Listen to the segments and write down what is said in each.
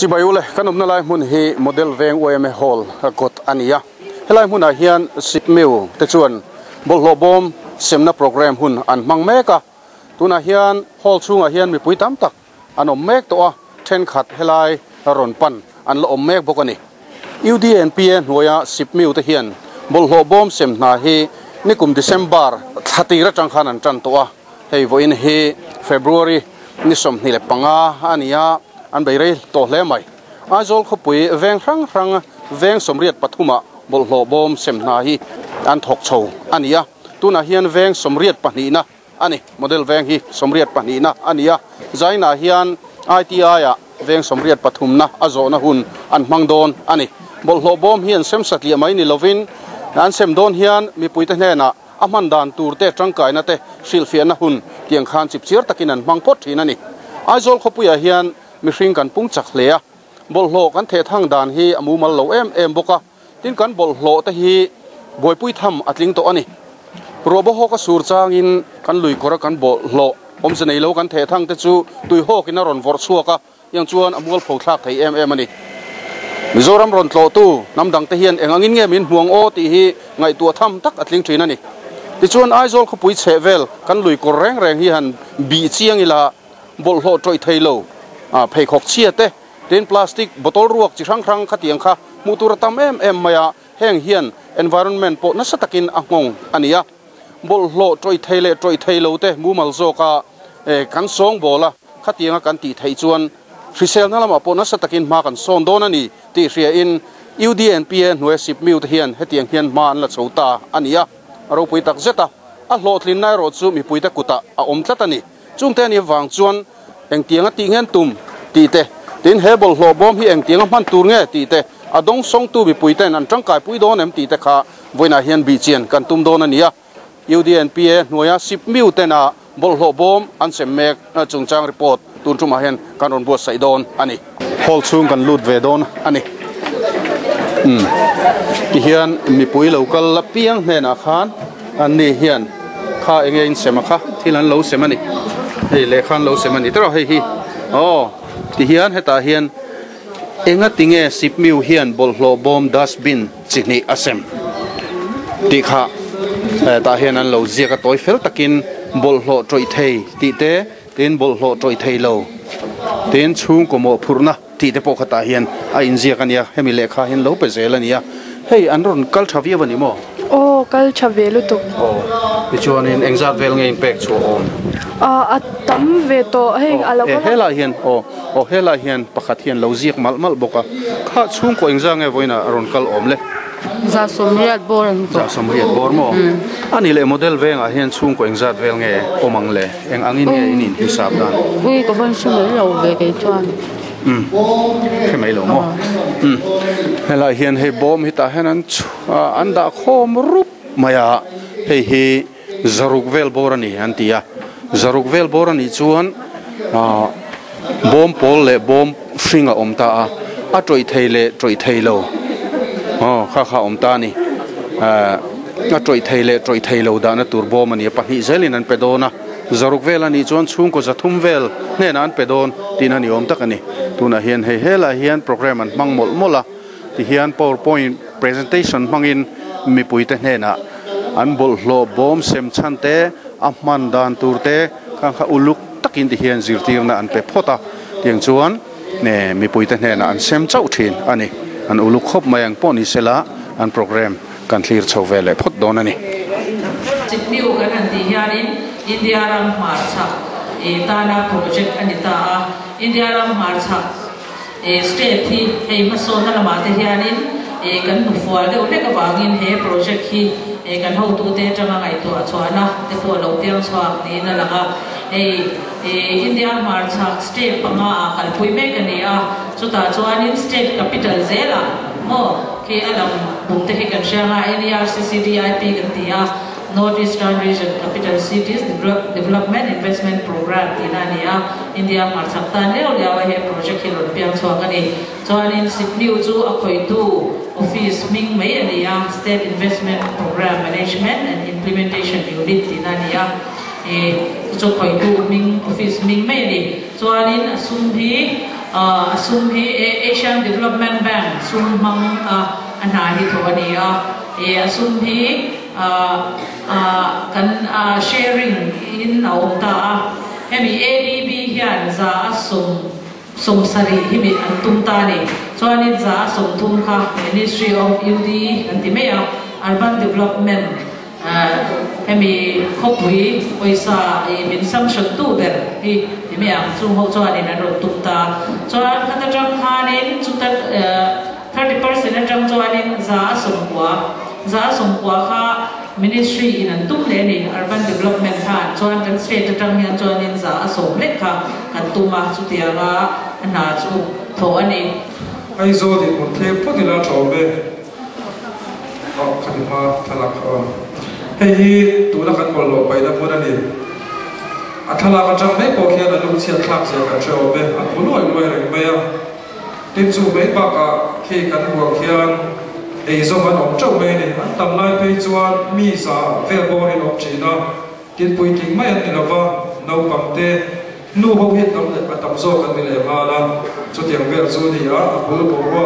si bayu kanum na lai mun hi model veng OM hall got ania helai mun a à hian sip meu te chuan bol lo bom semna program hun an mang meka tuna hian hall chunga à hian mi pui tam tak. An om mek to a, then khat helai ron pan, an lo om mek bokani UDNP noya sip meu te hian, bol lo bom sem hi nikum december, thati ra chang khan an chan to a. Hei voin hi february, ni som ni le panga ania an bei rei to hle mai. A zol kho pui, veng rang rang, veng somriat pathuma ah, bol hlo bom sem na hi, an thok chho ania tuna hian veng somriat pahni na. Ani, model veng hi somriat pahni na. Ania zaina hian ITI a ah, veng somriat pathum na. Azo na hun, an mangdon ani bol hlo bom hian sem satlia mai ni lovin an sem don hian, mi puite hne na. Aman dan turte tangkai na te silfian na hun. Tiang khan chip chir takin an mangpot thina ni. Aizol khopuya ah hian mi hring kan pung chak hle a bol hlo kan the thang dan hi amu mal lo em em boka. Tin kan bol hlo te hi boi pui tham atling to ani. Robo ho ka sur chang in kan lui kora kan bol hlo om se nei lo kan the thang te chu tui ho kin ron vor chuaka yang chuan amul phau thak thei em em ani. Mizoram ron tlo tu, nam dang te hian engangin nge min huang o ti hi ngai tua tham tak atling thin ani. Ti chuan aizol khu pui che vel, kan lui kor reng reng hi han bi chiang ila bol hlo troi thei lo. ภัยขกเชียเตเดนพลาสติกบอตลรวกจิครั้งครั้งขัดยังค่ะมูตุรตามเอ็มเอ็มมายาแห่งเฮียนแ environment ปนัสตะกินอ่างงอันนี้บอลโลจอยเทเลจอยเทยเลวเตมูมัลโซกาเอกันสองบอลละขัดยังกันตีไทยจวนริเซลนั่นละมาโปนัสตะกินมากันสองโดนันนี่ตีเสียอิน UDNP หน่วยสิบมิวเฮียนเฮตียงเฮียนมาอันละโซตาอันนี้เราไปตักเจต้าอะโลดลินนายรถซูมีปุยตะกุตาอะอมตะตันนี่จุงเตนี่วางจวน eng tiếng a ti ngen tum ti te tin hebol hlo bom hi eng tiếng man tur nge ti te adong song tu bi pui ten an tang kai pui don em ti te kha voina hian bi chen kan tum don ania UDNPA noya sip miu te na bol hlo bom an sem mek chung chang report. Tur tuma hian kan on bo sai don ani hol chung kan lut ve don ani um hian mi pui local la piang hne na khan an ni hian kha enge in sema kha thilan lo semani hei le khan lo semani tro hei hi oh ti hian heta hian enga tinge sip miu hian bol hlo bom dustbin chini asem. Ti kha ta hian an lo zia ka toy fel takin bol hlo troi thei. Ti te tin bol hlo troi thei lo tin chung ko mo phurna ti te po khata hian a in zia kania hemi le kha hian lo pe zelania hei an ron kal thavia bani mo? Oh kal thavelu tu oh ti chuan in engzat vel nge impact chu om a tam ve to hei alo e hela hian o o hela hian pakhat hian lo ziak mal mal boka kha chung ko engza nge voina ron kal om le za somriat bor za somriat bor mo ani le model venga hian chung ko engzat vel nge omang le eng angin nge inin hisab dan ui ko ban sum lo ve ke chuan um ke mai lo mo um hela hian he bom hita hanan anda khom rup maya hei hi zaruk vel bor ani antia zaruk vel bor ani chuan a bom pol le bom hringa om ta a. A troi thei le troi thei lo. Oh kha kha om ta ni. A a troi thei le troi thei lo da na tur bom ani. Pa hi zelin an pedona zaruk vel ani chuan chung ko zathum vel. Ne nan pedon tin ani om tak ani. Tuna hian hei hela hian program an mang mol mola. Ti hian powerpoint presentation mangin mi puite hne na an bol hlo bom sem chan chante ahman dan tur te, khang kha uluk takin ti hian zir tir na an pe phota tiang chuan, ne, mi puite hne na an sem chau thin. Ani an uluk khop mayang poni sela, an program kan thlir chho ve le phot don ani chitmiu kan an ti hianin india ram marcha. E tana project anita india ram marcha. E state hi, hei maso na lama te hianin e kan nu fual de ole ka wangin he project hi. E kan ho tu te tanga ngai to achwana te to lo tiang chwa ni na langa e e india marcha state panga kal pui me kan ya chuta chuanin state capital zela mo ke alam bum te kan shanga nerccdip kan tia Northeastern Region Capital Cities Development Investment Program tinania India marsakta ne oliawa he project hilon piang chuangani chuanin sipniu chu akhoi tu office ming mai ania State Investment Program Management and Implementation Unit tinania. E chu khoi tu ming office ming mei ni. Chuanin asum hi uh, hi Asian Development Bank sum mang uh, ana hi tho a uh, e sum hi uh, uh, kan uh, sharing in au ta. Hemi ADB hian za sum sum sari himi an tum ta ni. Chuan in za sum thum kha Ministry of UD antimea Urban Development. Ờ, hemi khopui oisa e min sam shot tu ber. Hi hemi ang chung ho chuan in an ro tum ta. Chuan khata tang khanin chuta 30% ờ, atang tang chuan in za sum kwa za sum kwa kha ministry in an tum le ni urban development kha chuan kan state tang hian chuan in za sum le kha kan tuma chu tianga na chu tho ani ai zo di mun the phu di la chaw be a khani ma thalak a hei hi tu na kan bol lo pai da mun ani a thala ka chang mai po khian a lu chia thak sia kan chaw be a bu loi loi reng me a tin chu mai ba ka khi kan buang khian để zo man ông trâu mê ni an tầm lai cho chuan mi sa ve bo ni op chi na tin pui mấy anh an là lova nấu bằng tê. Nu ho hit tam le bắt zo số cần le ma la chu tiang vel chu ni a a bul bo ro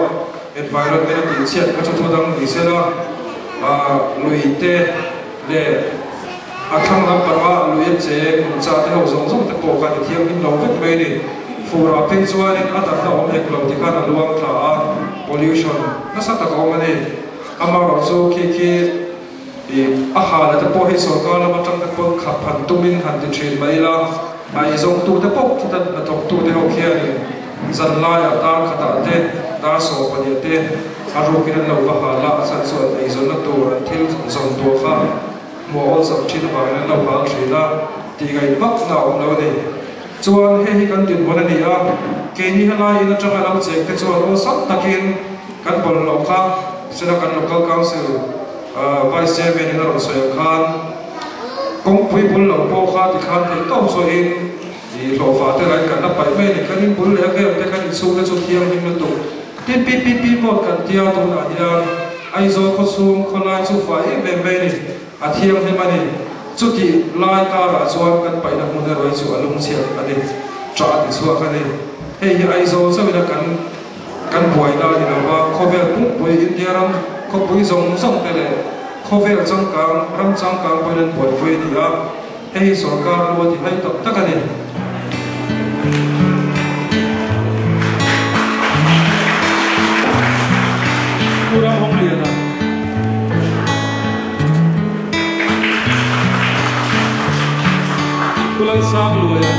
environment ti chiat ka cho thu đăng ni se la lùi tê để le a thang lam par wa lùi chế, kun cha te ho zong giống te po cái ni thiang in lo vek me ni fu ra pe chuan anh, anh tam na om hek lo ti khan a luang thả pollution. Na sa ta ko ma ni ama ro chu ki ki i a ha la te po hi so ka e, la ma tang te po kha phan tumin han ti thin mai la ai zong tu te pok tu te na tok tu te ho khia ni zan la ya tar khata te ta so pa ni te a ro ki lo va ha la san so ai zon na tu ran thil zon tu kha mo ol sam thin ba na lo hal thri la ti gai pak na om lo ni chuan he hi kan tin mon ani a ke ni hala in atanga lo chek te chuan o sat takin kan bol lo kha sena kan local council vice chairman in ro soy khan. Kong pui bul lo po kha ti khan te to so in. I lo fa te lai kan na pai me ni kan in bul le ke te kan in su le chu thiang hin tu pi pi pi pi mo kan tia tu na ya ai zo kho sum kho lai chu fa e me me ni a thiam he mani chu ti lai ta ra chuan kan pai na mun roi chu alung sia ani tra ti chu kha ni he hi ai zo so na kan kan buai da ni lo ba kho ve pung pui india ram kho pui zong zong te le kho ve chang kang ram chang kang pui len buai pui ni a he hi sarkar lo ti hai to takani kurang kulang sak lo ya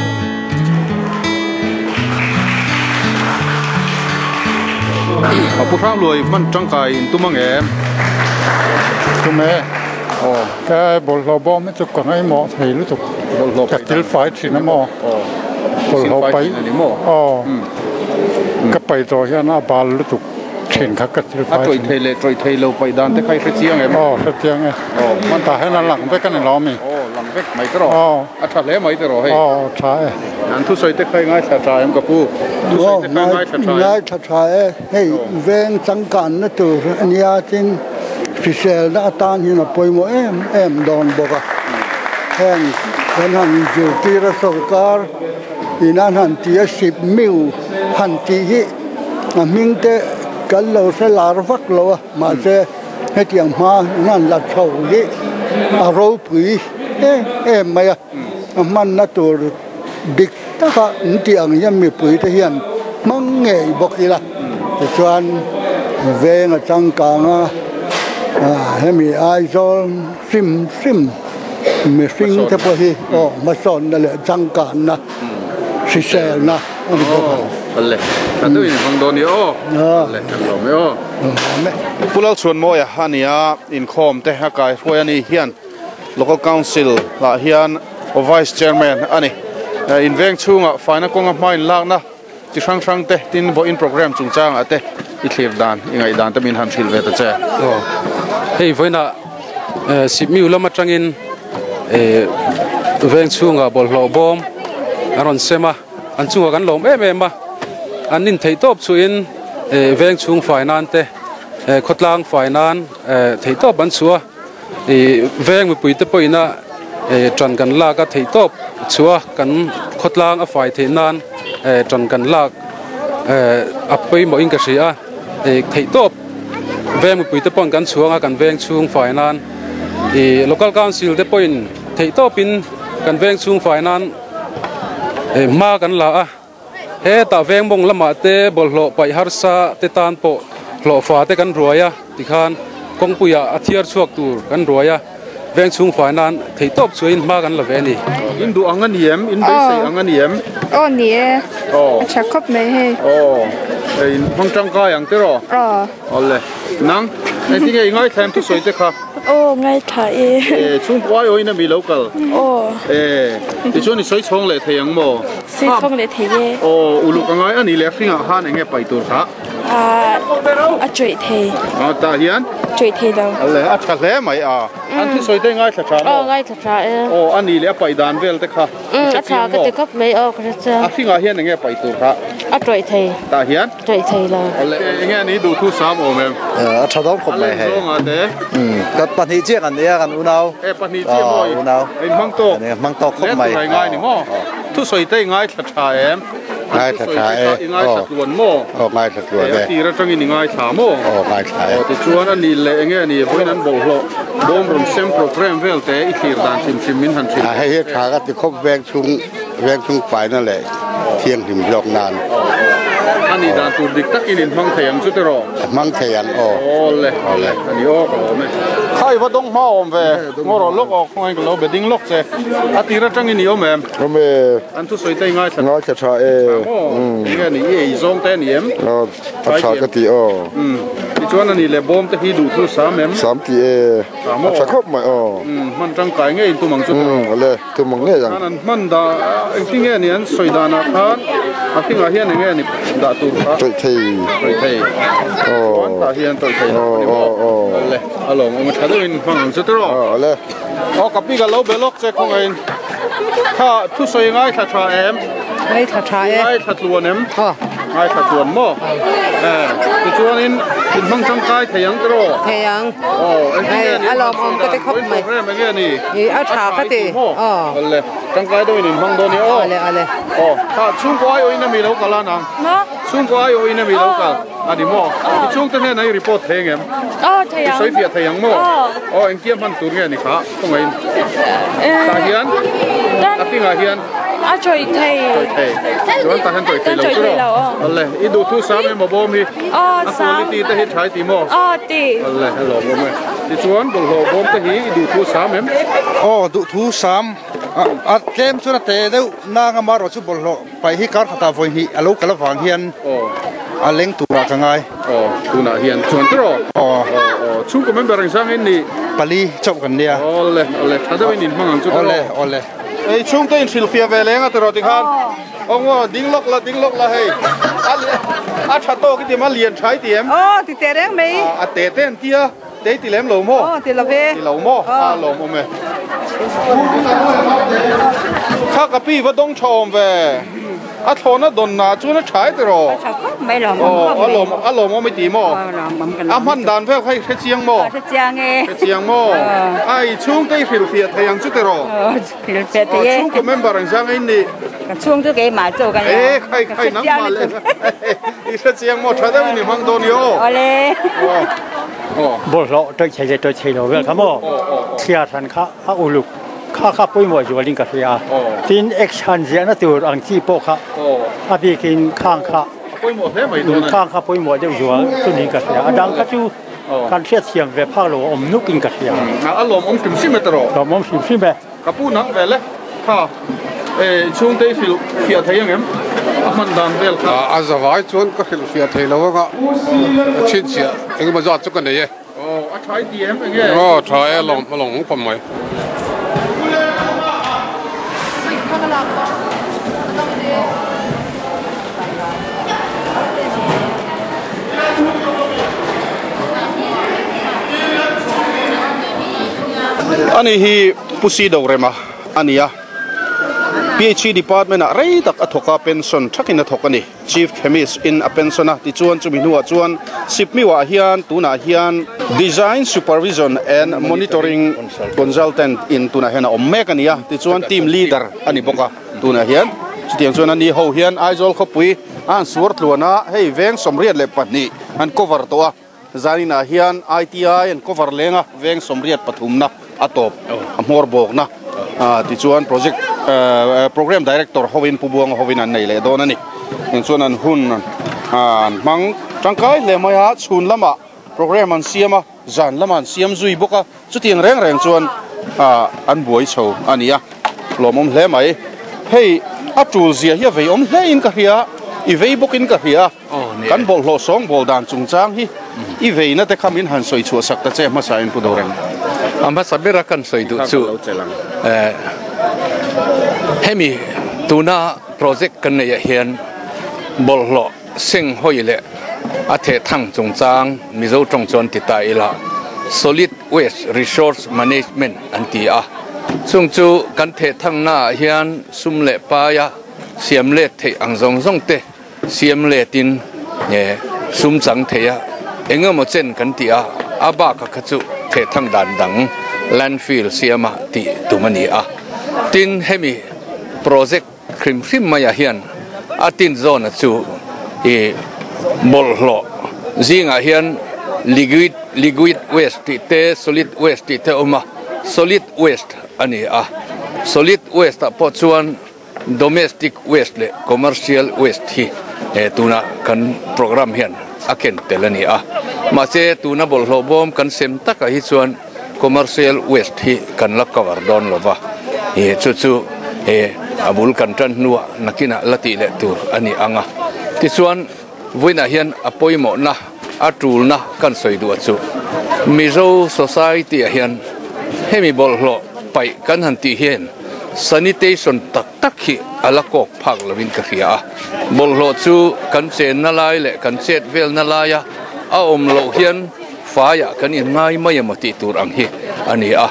a pu thang loi man tang kai in tu mang em tu mẹ o cái bol lo bom mới chụp còn ai mò thấy lúc chụp bol lo cái til phải chỉ nó mò o bol lo bay ni mo ờ cái bay rồi hiện na bal lúc chụp trên các cái til a phải troi thei le troi thei lo pai dan te khai khe chiang em ờ cái tiếng ấy Ờ. mình ta hay là lặng với cái này lo mi o lang vek mai te ro Ờ. a tha le mai te ro hei ờ trái an thu soi te khai ngai sa tra em ka pu thu soi te khai ngai sa tra ngay thật sai hey ven chẳng cần nó từ anh ya trên phi xe đã tan là bồi mỗi em em bọc à. Hen hen hẳn dù tì ra sầu car thì nan hẳn tì ship mil hẳn tì hi mà mình te cái lâu sẽ là vắt lâu à. Mà sẽ hết tiếng hoa nan là sầu hi à râu bụi em mày à tur dik ta ka tiang yam mi pui te hian mang bok ila te chuan ve nga chang ka nga à hemi ai zo sim sim sing te po hi. O ma son le chang ka na si sel na ani o ko alle ta tu in hang do ni o à le kan lo me o pulal chuan mo ya hania in khom te ha kai hoi ani hian local council la hian o vice chairman ani. Eh, in veng chunga faina konga hmain lakna chi sang sang te tin bo in program chung chang ate i thlir dan ingai dan te min han thil ve ta che. Oh. Hei voina eh, sip mi ulama tangin. Eh, veng chunga bol lo bom. Aron sema an chunga kan lom em em ma an nin thei top chu in eh, veng chung fainan te. Eh, khotlang fainan eh, thei top an chua veng mi pui te poina eh, ờ, tran kan la ka thei top chua kan khotlang a fai thei nan eh, tran kan lak pei mo in ka sia e thei top veng pui te pon kan chuang a kan veng chung fainan e local council te in thei top in kan veng chung fainan e ma kan la a he ta veng bong lama te bol lo pai har sa te tan po lo fa te kan ruaya tikhan กงปุยอาเทียร์ชวกตูกันรวยอะเวงชุงฝ่ายนั้นถี่ตบสวยมากันละเวนี่อินดูอังเงินเยี่ยมอินเบสอังเงินเยี่ยมอ๋อนี่อ๋อชักคบไหมเห้อ๋อไอ้ฟงจังก้ายังเต๋ออ๋ออ๋อเลยนังไอ้ที่ไงง่ายแถมทุกสวยเจ้าค่ะโอ้ง่ายถ่ายเออช่วงป้ยโอ้ยนะมีโลกลโอ้เออที่ช่วงนี้สวยช่องเลยเทียงโมสวยช่องเลยเทียงโอ้อุลุกง่ายอันนี้เล็กที่อะฮานเองไปตัวค่ะ e pa ni chi mo Ờ, unau. in mang to อันนี้มังตอกขบ le ไป tu rai ngai ni mo tu soi te ngai tha tha em Ngai tha tha e. ngai tha Ờ. tuan mo โอ้ง่ายสักตัว e เลย ti ra tang ni ngai tha mo โอ้ง่าย ngaita tae o o ngaita tua de tira tangi ni ngai tha mo o ngaita tae o te chuan ni le enge ni boin an bol lo bom ron sem program vel te i thir dan chim chim min han thir a he he tha ga ti khop veng chung veng chung pai na le thiang him lok nan อันนี้ด่านตูดิกตักอินินมังเทียนสุดที่รอมังเทียนโอ้โอ้เลยโอ้เลยอันนี้โอ้ก็โอ้ไหม khai vào đông mau om về. Ngồi rồi lúc ngoài anh lâu về đinh lúc thế à tí ra trăng nhiều mềm ông về anh thu soi tay ngay thật. ngay thật sao ê. Cái này này zoom tay này em. Ờ thật sao cái tí ờ ừ. thì cho nên là bom tay đủ thu sắm em. Sắm tí ê. Sắm khóc mày ờ ừ, mình trăng cái ngay tụi mình chút. Ừ lê tụi mình nghe rằng. Anh mình đã anh tiếng nghe này anh soi đàn à thán anh tiếng ở hiện này nghe này đã tụt phát rồi thì rồi thì ờ ta hiện rồi thì ờ ờ ờ alo ông ดูอินฟังสุดรอเลยอ๋อกับพี่กับเราเบล็อกเจ้าของเองถ้าทุกสิ่งง่ายถ้าทรายเอ็มง่ายถ้าทรายง่ายถ้าตัวเนมง่ายถ้าตัวมอเออตัวนี้นอินฟังจังกายเทียงตรอเทียงอ๋อไอ้ที่นี่อารมณ์อมก็จะเข้าไปไม่ไม่แค่นี้นี่อาชาก็ตีอ๋อเลยจังกายด้วยอินฟังตัวนี้อ๋อเลยอ๋อเลยอ๋อถ้าชุ่มกว่าอยู่อินมีเรากันแล้วนะชุ่มกว่าอยู่อินมีเรากัน theyang mo Ờ. o en kiam han tur nge ni kha khong in ta Ê, hian đang a pinga hian à chơi thầy Hey, Joan ta hen toi Đang thei chơi thầy lo lâu, ờ. Alle, i du thu sam em bom hi. ô A sáng quality te hi thai ti mo. ô tì Alle, hello bom me. Ti chuan bol ho bom te hi i du thu sam em. โอ้ดุทูสามอัดเ 啊，聚地。聚地。咁但係聚地流咗。好咧，呢度都三咩冇波咪？哦，三。啊，呢啲得去踩點哦。哦，啲。好咧，係羅波咪。你做緊部羅波得起呢度都三咩？哦，度都三。à ờ, à, à, kem cho nó tệ đâu na ngà mà rồi chú bảo lộ phải hít cát phát vội hi à lúc cái là vàng hiền à lên tu là cái ngay tu là hiền chuẩn rồi ờ. chú có mấy bạn sang ấy đi, Bali, chọc gần đi à ole ole thật đấy nhìn mong ăn chú ờ, ole ole Ei chung te in sil fia ve lenga tro ti khan. Ong wa ding lok la ding lok la hei. Ale, a tha to ki ti ma lien thai ti em. ờ thì tè đang mấy A te ten tia, te ti lem lo mo. ờ thì là về Ti lo mo, a lo mo me. Kha ka pi va dong chom ve. A thona don na chu na chai te ro. sao khóc mấy lòng Oh, a lo mo, a lo mo me ti mo. lòng bấm cái A man dan ve khai khe chiang mo. thế cha nghe Khe chiang mo. Ai chung te fil fia thayang chu te ro. ờ thì là về Oh, thì chung ko member ang sang in ni. cái chuông tôi cái mà做cái Eh, khai khai nang ma le. I khe chiang mo tha da ni mang don yo. ờ lệ Oh. Oh. บ่เราตัวใช้ตัวใช้เราเวลครับบ่ Oh, oh. เสียทันค่าอาอุลุก ค่าค่าปุ้ยหมดอยู่ลิงกับเสีย Oh. ทินเอ็กชันเสียนะตัวอังจีโปค่ะ Oh. อาพี่กินข้างค่า Koi mo the mai don. ข้างค่าปุ้ยหมดอยู่อยู่ตัวลิงกับเสียดังก็จู Oh. การเสียเสียงเวพาโลอมนุกินกับเสีย Na a lo mo kim sim te ro. เรามองสิสิแม่ kapu nak vele kha e chung te fil fia thayang em aman dan vel kha a zawai chuan ka khil fia thei lo nga chin sia eng ma zat chu kan nei oh a thai ti em nge o trai long long khom mai ani hi pusi do rema ania PhD department a rei tak athoka pension thakin athokani chief chemist in a pension a. Ti chuan chumi nuwa chuan. Sipmi wa hian, tuna hian. Design supervision and monitoring consultant in tuna hena ommekania ti chuan team leader ani boka tuna hian. Chu chuan ani ho hian. Aizol khopui an sur tluana hei veng somriat le pahni. An cover to a. Zanina hian ITI an cover lenga veng somriat pathumna atop. Amor bok na. Ah, Ti chuan project eh, program director, hovin pubuang, hovin an nei le don ani in chuan an hun an mang tangkai le maya chhun lama. Program an siama zan lama an siam zui boka chutiang reng reng chuan ah, an buai chho ania lomom hle mai hei atul zia hi vei om hle in ka hia i vei bokin ka hia kan bol lo song bol dan chung chang hi i vei na te khamin han soi chu sak ta che ma sa in pu doreng ama sabira kan soi du chu eh hemi tuna project kan ne hian bol lo sing hoi le a the thang chung chang mi zo tong chon ti ta ila solid waste resource management an ti a chung chu kan the thang na hian sum le pa ya siam le the ang zong zong te siam le tin ne sum chang the ya. Enga mo chen kan ti a aba ka khachu the thang dan dang. Landfill siama ti tumani a. Tin hemi project khrim khrim maya hian. Atin zone chu e bol hlo. Zinga hian liquid liquid waste ti te, solid waste ti te oma. Solid waste ani a. Solid waste a po chuan domestic waste le, commercial waste hi. Eh, tuna kan program hian aken telani a. Ma che tuna bol hlo bom kan sem taka hi chuan commercial waste hi kan la cover don lova e chu chu eh, e abul kan tan nuwa nakina lati le tur ani anga. Ti chuan voina hian apoimo na atul na kan soi du chu. Mizo society a hian hemi bol hlo pai kan han ti hian sanitation tak tak hi ala kok phak lovin ka khia bol hlo chu kan chen na lai le kan chet vel na lai a. A om lo hian faya kan in ngai mai ma ti tur ang hi ani a.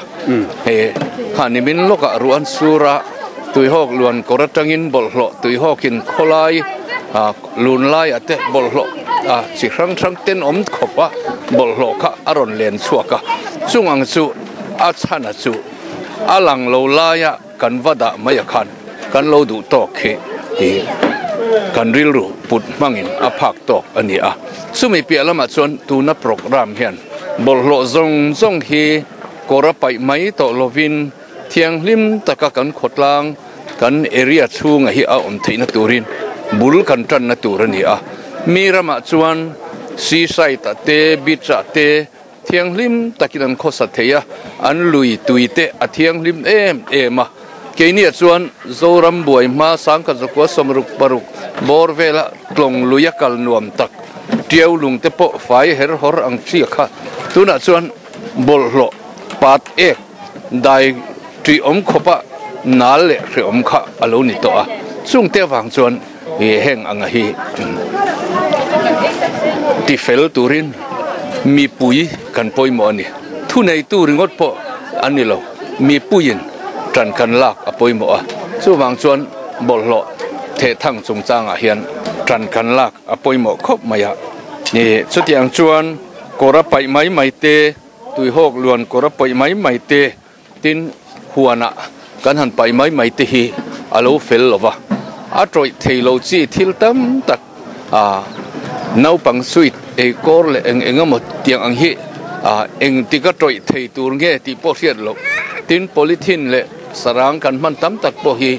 He khani min loka ruan sura tui hok luan koratangin bol hlo tui hokin kholai a lun lai ate bol hlo a chi hrang hrang ten om khopa bol hlo kha aron len chuaka chungang chu a chana chu alang lo laya kan vada maya khan kan lo du to khe ti kan ril ru put mangin a phak to ani a. Sumi pi alama chon tu na program hian. Bol lo zong zong hi kora pai mai to lovin, thiang lim taka kan khotlang, kan area chunga hi a om theina turin, bul kan tan na turani a. Mirama chuan sai ta te cha te, thiang lim takin an khosa theya, an lui tuite a thiang lim em ema keini chuan zoram buai ma sang ka zakwa somruk về là tlong luya kal nuam tak tiêu lung te po fai her hor ang chi kha. Tuna chuan bol hlo pat ek dai tri om khopa nal le hre om kha alo ni to a chung te wang chuan e heng anga hi ti fel turin mi pui kan poi mo ani thu nei tu ringot po ani lo mi puin tran kan lak à poi mo a bộ wang thể bol lo the thang chung trần a hian tran kan lak a poi mo khop maya ni chu tiang chuan bảy pai mai tê. Tùy hộp luôn luan ra bảy mai mai tê. Tin hùa nạ gần hẳn bảy mai mai tê hi. Alo fel lova a troi theilo chi thiêu tâm tật. À nấu bằng suy suit có kor anh anh một tiếng anh hi. À, anh tí tika trội thầy tu nghe tí po xiết lo tin polythene le sarang kan man tam tak po hi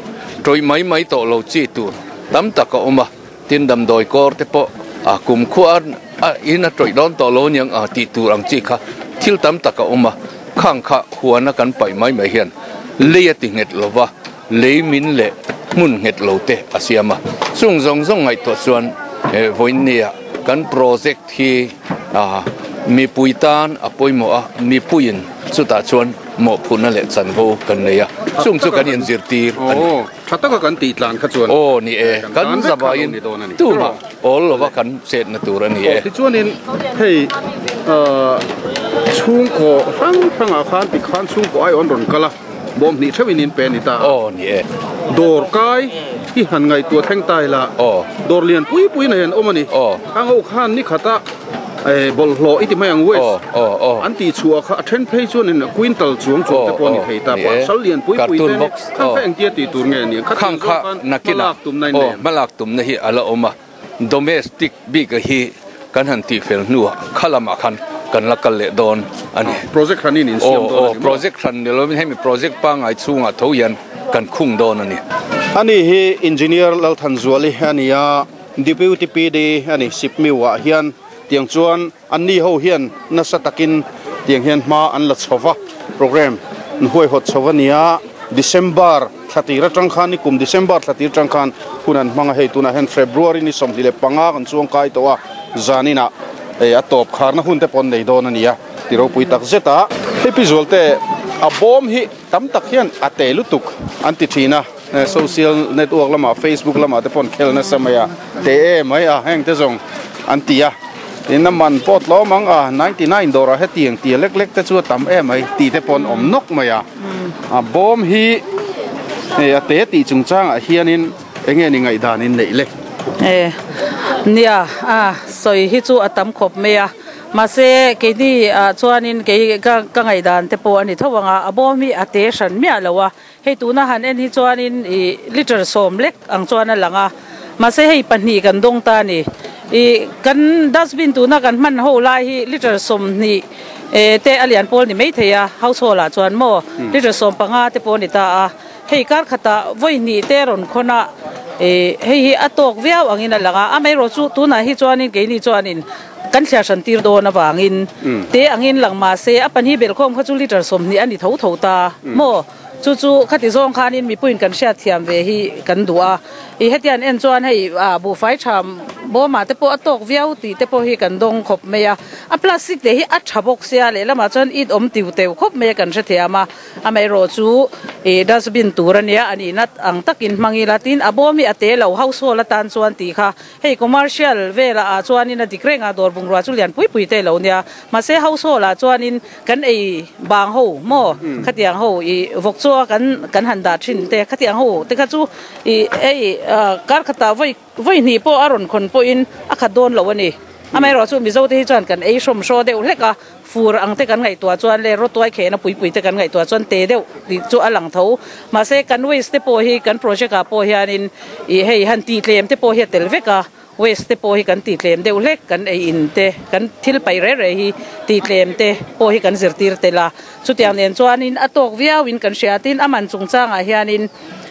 troi mai mai to lo chi tur tam tak ka oma tin dam doi kor te po a kum khuan a ina troi don to lo nyang a ti tur ang chi kha thil tam tak ka oma khang kha huana kan pai mai mai hian leya ti nget lova lei min le mun nget lo te asiama sung zong zong ngai to chuan e voinia kan project hi a mi puitan a poimo a mi puin chuta chuan mo phuna le chan go kan neya sung chu kan in zir tir oh thata ka kan ti tlan kha chuan oh ni e kan zaba in tu ma ol lova kan set na tur ani e ti chuan in hei ờ chung ko rang rang a khan pi khan chung ko ai on ron kala bom ni thewin in pen ni ta oh ni e dor kai hi han ngai tua theng tai la oh dor lian pui pui na hen omani oh ang o khan ni khata eh bol hlo iti mai ang wes an ti chua kha then phei chuan in quintal chuang chuang te pon ni thei ta pa sal lian pui pui box khang pheng tia ti tur nge ni khang kha nakina oh ne malak tum na hi ala oma domestic big hi kan han ti fel nuwa khalama khan kan lakal le don ani project khan in siam oh do oh project khan ne lo mi hemi project pa ngai chunga thoyan kan khung don ani ani hi engineer lal than zuali ania deputy pd ani sip mi wa hian Tiếng chuan, an ni ho hian na sa takin tiếng hian ma an la chowa program huai hot chawania december thatira tangkhan ni kum december thatir tangkhan hunan manga hei tuna hen, february ni som dile panga kan chuang kai towa zanina e a top kharna hun te pon nei don ania tiro pui tak zeta. Episode te, a bom hi tam tak hian, a te lutuk anti thina eh, social network lama, facebook lama te pon khelna samaya te e mai a heng te zong. Antia in na man pot lo mang a 99 dora he tiang tia lek lek te chu tam e mai ti te pon om nok maya a bom hi e a à, te ti chung chang a à, hianin enge ni ngai danin nei le Eh, nia a à, soi hi chu atam khop me a ma se ke ni a chuanin ke ka ka ngai dan te po ani thawanga vâng abom hi ate shan mi alawa he tu na han en hi chuanin i liter som lek ang chuana langa ma se hei panni kan dong ta ni i kan dustbin tu na kan man ho lai hi liter som ni e te alian pol ni mei theya household a chuan mo. Liter som panga te po ni ta a. Hei kar khata voi ni te ron khona e hei hi atok viau angin alaga amai ro chu tu na hi chuanin ke ni chuanin. Kan thia san tir do na wangin te angin langma se apani bel khom kha chu liter som ni ani tho tho ta. Mo chu chu khati zong khanin mi puin kan sha thiam ve hi kan dua i hetian en chuan hei a bu fai tham bo ma te po atok viau ti te po hi kan dong khop me ya a plastic te hi a thabok sia le lama chuan it om tiu teu khop me kan sha thiama amai ro chu e dustbin turania ani nat ang takin mangi latin. Abomi ate lo household atan chuan ti kha. Hei commercial vela a chuan in a dikrenga dor bungra chu lian pui pui te lo nia. Ma se household a chuan in kan ei bang ho mo. Khatiang ho i vok chu kan kan han da thin te. Khatiang ho te kha chu i ei kar khata voi voi ni po aron khon po in a don lo ani amai ro chu mi zo te hi chuan kan ei som sho deuh hleka fur ang te kan ngai tua chuan le ro tuai khena pui pui te kan ngai tua chuan te deuh ti chu alang tho ma se kan waste te po hi kan project a po hianin i hei han ti tlem te po hi tel veka waste te po hi kan ti tlem deuh hlek kan ei in te kan thil pai re re hi ti tlem te po hi kan zirtir te la chu tiang nen chuanin atok viau kan aman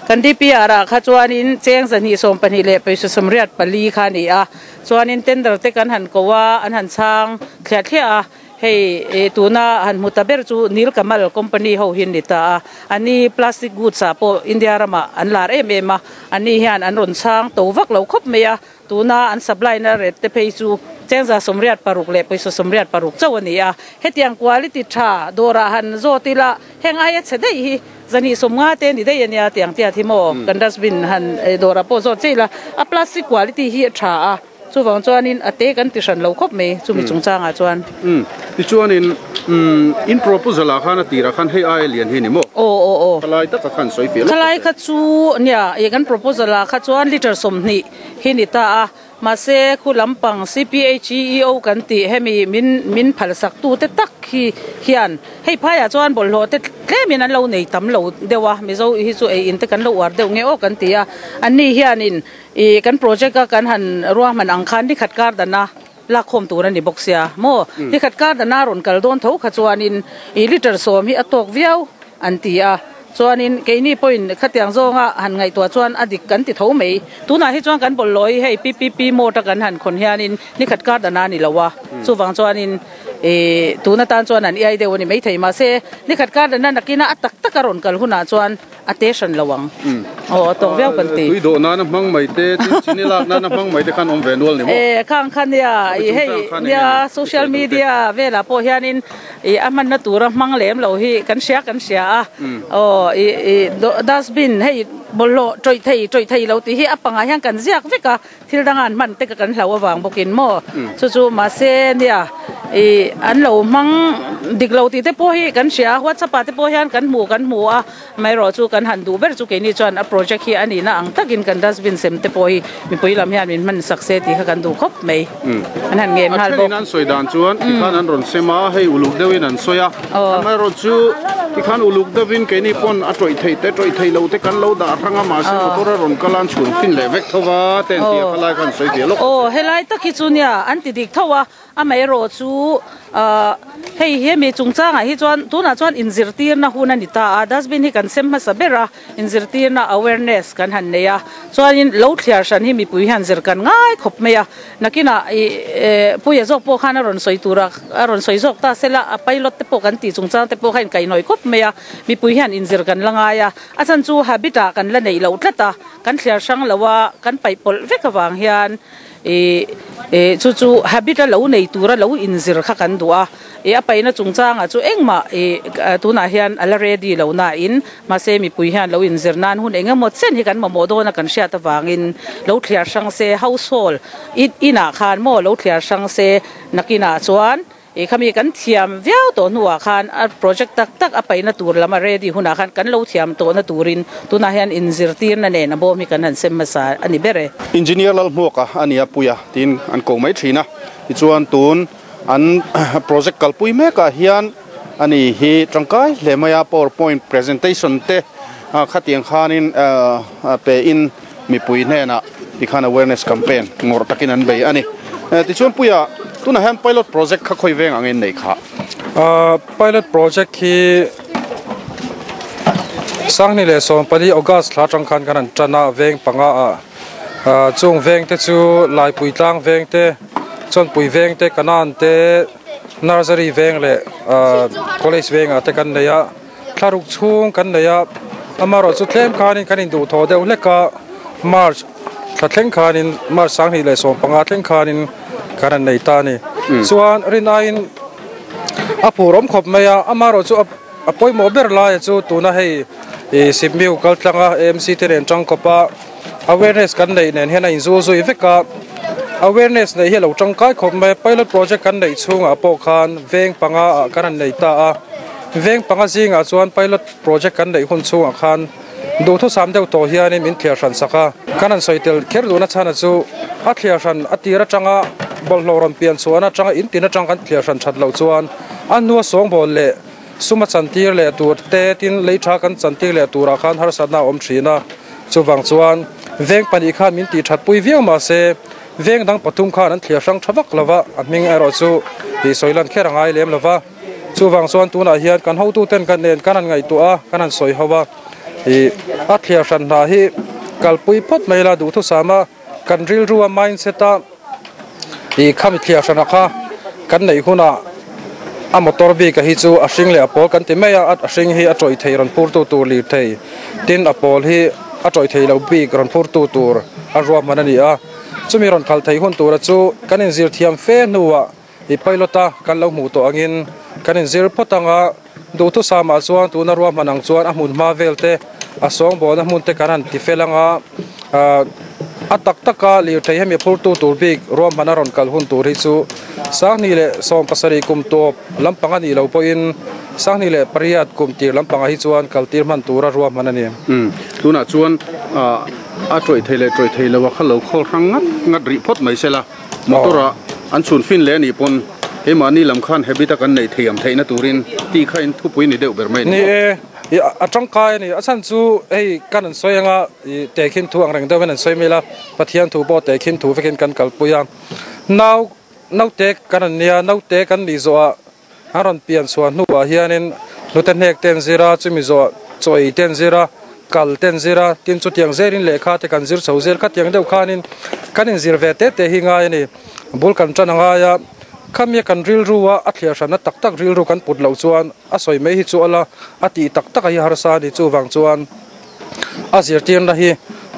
kan di pi ara kha chuanin cheng zani som pani le pe su samriat pali kha ni a. Chuanin tender te kan han kowa, an han chang thlia thlia a. Hei e tuna han mutaber chu nil kamal company ho hin ni ta ani plastic goods a po india rama an lar em em a. Ani hian an ron chang to vak lo khop me a. Tuna an supply na ret te pei chu chengza somriat paruk le paiso somriat paruk. Chawani a hetiang quality tha. Dora han zo tila henga ya chedei hi zani somnga te ni dei ania tiang tia thimo kan dustbin han dora po zo chela a plastic quality hi tha a chu wang chuanin ate kan ti san lo khop me. Chu mi chung changa chuan. Um ti chuanin um in proposal a khana tira khan hei ai lian hi ni mo. O o o. Kalai ta khan soi fi khalai kha chu nia e kan proposal a kha chuan liter som ni. Hi ni ta a มาเซคุณลำปัง CPH EO กันตีให้มีมินมินผลสักตูเตตักฮีเขียนให้พายาจวนบอนโลเตแค่มินั้นเราในตำเราเดวว่ามิโซฮิโซเออินเตกันเราอวดเดี๋ยวเงี้ยอกันตีอะอันนี้เฮียนินอีกันโปรเจกต์กันหันรัวมันอังคารที่ขัดการดันนะลักคมตัวนั่นนี่บอกเสียโมที่ขัดการดันน่ารุนกัลโดนเท่าขจวนินอีลิตรโซมีอตกเวียวอันตีอะ ชวนอินเกนี่ปุ่นขัดยังโซงอ่ะหันไงตัวชวนอดีตกันติดเท่าไหมตัวนายให้ชวนกันบอลลอยให้ปีปีปีโมตะกันหันคนเฮียนินนี่ขัดการดานานี่ละวะสู้ฟังชวนอิน e tuna tan chuan an ai de woni mei thei ma se ni khat kar dana nakina atak takaron kal huna chuan attention lawang o to veu kan ti. Do na na mang mai te chini lak na na mang mai te khan om venol ni mo e khang khan ya i hei ya social media vela po hianin i aman na tura mang lem lo hi kan sia kan sia a. O i i dustbin hei bollo troi thei troi thei lo ti hi apanga hian kan ziak veka thil dangan man te ka kan hlawa wang bokin mo. Chu chu ma se nia i an lo mang dik lo ti te po hi kan sia whatsapp te po hian kan mu kan mu a. Mai ro chu kan han du ber chu ke ni chuan a project hi ani na ang takin kan dustbin sem te po hi. Mi poi lam hian min man sakse ti kha kan du khop mai. An han ngem hal bo. nan soi dan chuan ti khan an ron sema hei uluk deuin an soya an mai ro chu ti khan uluk deuin ke ni pon a troi thei te troi thei lo te kan lo da ranga ma se motor ron kalan chun fin le vek thowa ten ti khalai kan soi ti lo oh helai ta ki chunia an ti dik thawa a mai ro chu uh, hei he mi chung changa hi chuan, tuna chuan inzir tir na hun ani ta a dustbin hi kan sem ma sabera inzir tir na awareness kan han neya uh, chuan in lo thliar san hi mi pui han zir kan ngai khop meya nakina e pui zok po khana ron soi tura ron soi zok ta sela, a pilot te po kan ti chung chang te po khain kai noi khop meya mi pui han inzir kan langaya a chan chu habita kan la nei lo tlata kan thliar sang lawa kan paipol vekawang hian e e chu chu habit lo nei tura lo inzir kha kan dua e apai na chungchang e, a chu engma e tuna hian ala ready lo na in. Ma se mi pui hian lo inzir nan hun. Enga mo chen hi kan ma modo na kan sha ta wangin lo thliar sang se household. It, ina khan mo lo thliar sang se nakina chuan e khami kan thiam viau to nuwa khan. A project tak tak a paina tur lama ready. Huna khan kan lo thiam to na turin. Tuna hian inzir tir na ne na bo mi kan han sem masa ani bere. Engineer lal muaka ani puya. Tin an ko mai thina. Ti chuan tun an project kalpui me ka hian ani hi tangkai lemaya powerpoint presentation te khatiang khanin pe in mi pui na ti awareness campaign. Ngor takin an bei ani ti chuan puya tuna han pilot project kha khoi veng angin nei kha pilot project hi sang ni le som pali august thla tang khan kan chana veng panga a chung veng te chu lai pui tlang veng te chon pui veng te kanan te nursery veng le college veng a te kan neya tharuk chung kan neya amaro chu thlem khanin kanin du tho deuh leka march thleng khanin mar sang ni le som panga thleng khanin karan nei ta ni. Chuan rin ain a phurom khop maya amaro chu apoi mo ber la chu tuna hei e simiu kal tlanga mc te ren tang kopa awareness kan nei nen hena in zo zo veka. Awareness nei hi lo tang kai khop me pilot project kan nei chunga po khan veng panga kan nei ta a. Veng panga zinga chuan pilot project kan nei hun chunga khan do thu sam deuh cái này soi thliar ran saka. Kanan soitel kher duna chana chu a thliar ran atira tanga bol loron pian chuana trăng in tina trăng kan thliar sản that lâu chuan. An nuwa song bol le suma chantir lệ tur te tin lei tha kan chantir le tura khan har na om thina chuwang chuan, veng pani khan min ti that pui viau ma se. Veng dang patum khan an thliar sang thawak lova aming ero chu, hi soilan kherangai lem lova chuwang chuan tuna hian kan ho tu ten kan nen, kanan ngai tu a, kanan soi hawa hi a thliar ran na hi, kalpui phot mai la du thu sama. Kan ril ruwa mindset a i kham thliar ran kha. Kan nei huna a motor bi ka hi chu a hring le a pol kan ti mai a a hring hi a troi thei ran pur tu tur li thei. Tin a pol hi a troi thei lo bi ran pur tu tur a ruwa man ani a. Chumi ron khal thei hun tur a chu. Kan in zir thiam fe nuwa i pilota kan lo mu to angin kan in zir potanga du tu sama chuan tu na ruwa manang chuan. A mun ma velte a song bo na mun te kanan ti felanga a tak taka lir thei hemi phur tu tur bik ruwa manaron kal hun tur hi chu sang ni le som pasari kum top lampanga ni lo po in sang ni le pariat kum tir lampanga hi chuan kaltir man tura ruwa manani um tuna chuan a troi thei le troi thei lo wa khalo khol rang ngat ngat ri phot mai sela motora an chun fin le ni pon he mani lam khan hebita kan nei theiam theina turin ti khain thu pui ni deu ber mai ni i atang kai ni asan chu ei kan an soyanga i te khin thu ang reng do men soi mela pathian thu bo te khin thu vekin kan kal puya now nau te kan nia, nau te kan ni zo a aron pian suan nu a hianin nu ten hek ten zira chumi zo choi ten zira kal ten zira tin chu tiang zerin le kha te kan zir chho zel ka tiang deuh khanin kanin zir ve te te hinga ni bul kan tana nga ya khamya kan ril ruwa a thlia shana tak tak ril ru kan put lo chuan. A soi mai hi chu ala ati tak tak hi har sa ni chu wang chuan. A zir tian la hi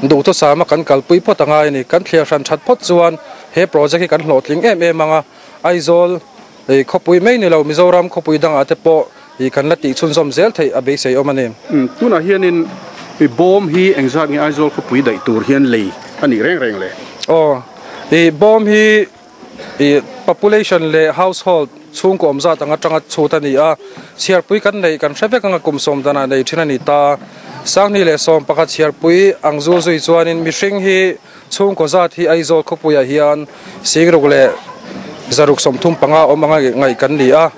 du to sama kan kalpui po tanga ni kan thlia shan that phot chuan. He project hi kan hlotling em em anga. Aizol ei khopui mai ni lo mizoram khopui dang ate po. I kan lati chun som zel thei a be sei omani um tuna hianin i bom hi engzak ni aizol khopui dai tur hian lei. Ani reng reng le. Oh i bom hi i population le household chung ko omza tanga tanga chuta ni a. Chiar pui kan nei kan hreve kanga kum som dana nei thina ni ta. Sang ni le som pakha chiar pui, ang zu zui chuanin mi hring hi, chung ko zat hi aizol khopuya hian. Singruk le zaruk som thum panga omanga ngai kan ni a.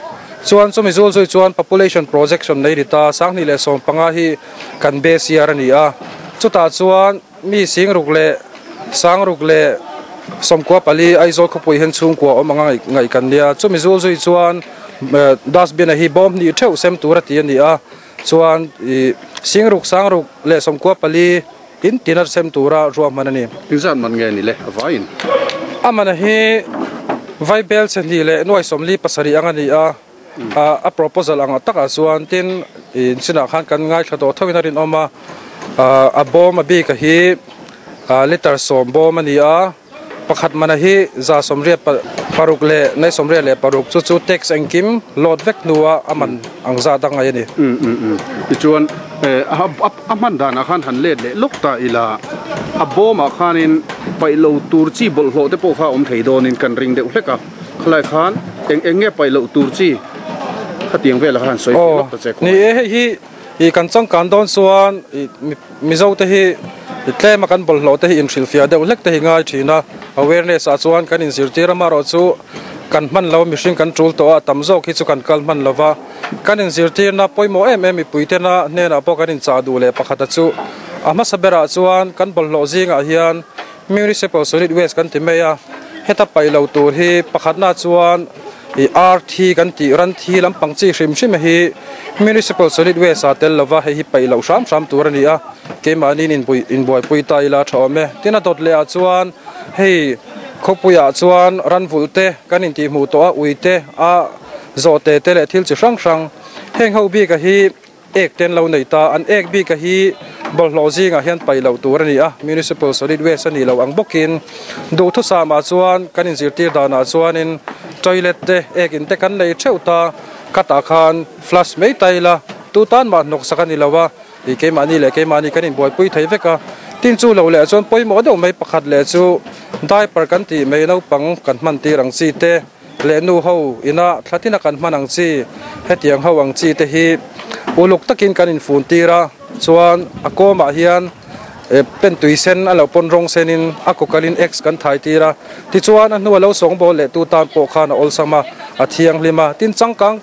Chuan chumi zul zui chuan population projection nei ri ta. Sang ni le som panga hi kan be siar ani a. Chuta chuan, mi singruk le sangruk le somkwa pali aizol khopui hen chung kwa omanga ngai kan lia chumi zul zui chuan dustbin a hi bomb ni theu sem tura ti ani a. Chuan i singruk sangruk le somkwa pali in tinar sem tura ruam manani inzan man nge ni le vain. Amana hi vai bel chen ni le noi somli pasari angani a. A a proposal anga taka chuan tin in china khan kan ngai thado thawina rin oma a. Bom a bi ka hi liter som bom ani a ประคัดมันฮีจะสมเรียปปารุกเลในสมเรียเลปารุกจู่จู่เท็กซ์อังกิมโหลดเวกนัวอามันอังซาดังไงนี่อืมอืมอืมอีจวนเอ่อฮับอับอามันดานอาคารหันเล่เลลูกตาอีลาอับบอมาขันินไปเลตูร์จีบอลโหลดเตปข้าอมไทยโดนินกันริงเดือดเล็กอะคลายขานเอ็งเอ็งเงี้ยไปเลตูร์จีขัดเตียงเวลาขานสวยลูกตาเจ้านี่เฮ้ i kan chang kan don chuan mi zo te hi tle ma kan bol lo te hi in thil fia deuh hlek te hi ngai thina. Awareness a chuan kan in sir tira maro chu, kan man lo mi hring kan tul to a tam zo khi chu kan kal man lova kan in sir tir na poimo em em mi puite na ne na po kan in cha du le pakhata chu. Ama sabera chuan kan bol lo zinga hian, municipal solid waste kan ti meya heta pai lo tur hi, pakhat na chuan i RT kan ti ran thi lampang chi hrim hrim hi. Municipal solid waste a tel lova hi pai lo sham sham tur ani a. Ke ma manin in pui, in boy pui tai la thaw me tina dot le a chuan, hei khopuya chuan, ran vul te, kan in ti mu to a ui te, a zo te te le thil chi hrang hrang. Heng ho bi ka hi, ek ten lo nei ta, an ek bi ka hi, bol lo zing a hian pai lo tur ani a. Municipal solid waste ani lo ang bokin. Do thu sa ma chuan, kan in zirtir dana chuan in toilet te ekin te kan nei theuta. Kata khan flush mei tai la, tu tan ma nok saka ni lawa. I ke mani le, ke mani kan in boy pui thai veka. Tin chu lo le chon poi mo do mai pakhat le chu. Diaper kan ti mei no pang kan man ti rang si te. Le nu ho, ina thlatina kan manang chi. Hetiang ho ang chi te hi. Uluk takin kan in fun tira chuan akoma hian Eh, pen tui sen alo pon rong senin akokalin ex kan thai tira. Ti chuan a nu lo song bo le tu tan po khan ol sama a thiang lima. Tin changkang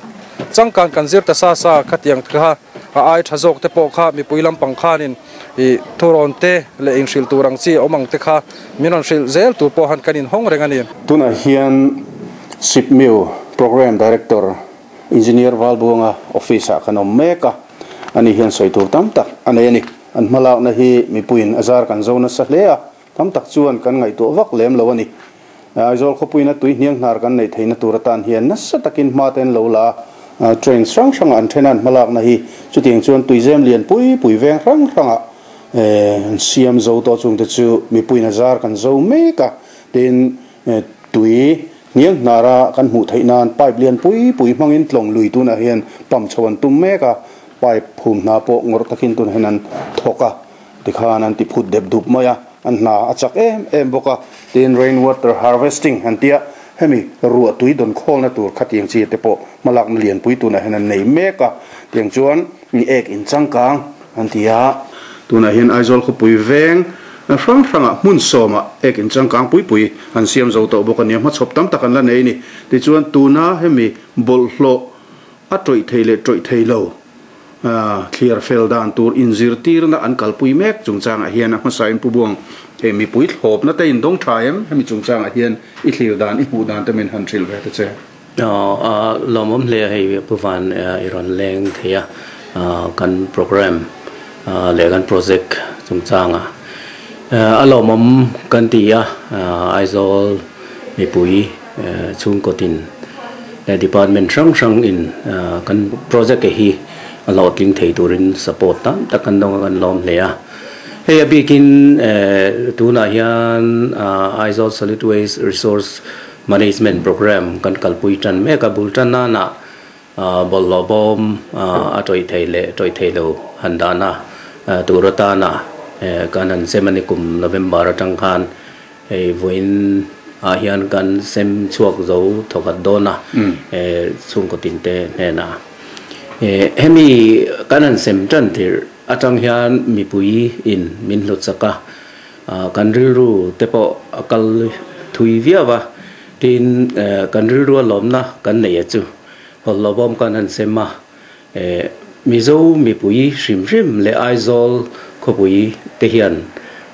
changkang kan zir ta sa sa khatiang kha a ai thazok te po kha, mi puilam pang khanin i thoron te, le ing shil turang chi omang te kha. Minon shil zel tu po han kanin hong rengani tuna hian sipmiu program director, engineer valbuanga office a kanom meka ani hian soitur tam tak. Anei ani an hmalaw na hi mi puin azar kan zona sa hlea tam tak chuan kan ngai to vak lem lo ani. Aizol kho puina tui hniang hnar kan nei theina turatan hian na sa takin ma ten lo la. Train sang sang an thenan malak na hi. Chuting chuan tui zem lian pui pui veng rang ranga e siam zo to chung te chu mi puin azar kan zo meka tin e, tui niang nara kan hmu thainan pipe lian pui pui mangin tlong lui tu na hian pam chawan tum meka pipe phum na po, ngor takin tun henan thoka. Tikhan an ti phut dep dup maya. An na achak em em boka. Tin rain water harvesting han tia. Hemi ruwa tui don khol na tur. Khatiang chi te po. Malak na lian pui tu na henan nei meka. Tiang chuan, ni ek in changkang an tia. Tu na hian aizol khu pui veng. Na hrang hranga, mun soma ek in changkang pui pui. An siam zo to boka niam. Ma chhop tam takan la nei ni. Ti chuan tuna hemi, bol hlo. A troi theile troi theilo clear fel dan tur inzir tir na an kalpui mek chungchang a hian a hmasa in pubuang e mi pui thlop na te in dong thaim hemi chungchang a hian i thlir dan i hu dan te min han thil ve te che a lomom le hei puvan iron leng thea kan ờ, ờ, program ờ, le kan project chungchang a a à, lomom kan tia aizol mi pui chung kotin department rang rang in kan project hi a lot ling thei turin support tam takan dong kan lom le a hey bikin tu na hian aizol solid waste resource management program kan kalpui tan me ka bultan na na bol lo bom a toi thei le toi thei lo handana turata na kanan semani kum november tang khan. Ei voin a hian kan sem chuak zo thokat dona e chung ko tin te ne na e Eh, hemi kanan sem tran thir, atang hian mi pui in, min lut saka. Ah, kan ri ru te po akal thui via wa tin eh, kan ri ru lom na, kan nei chu. Hol lobom kanan sem ma. Eh, mi zo mi pui rim rim le aizol ko pui te hian.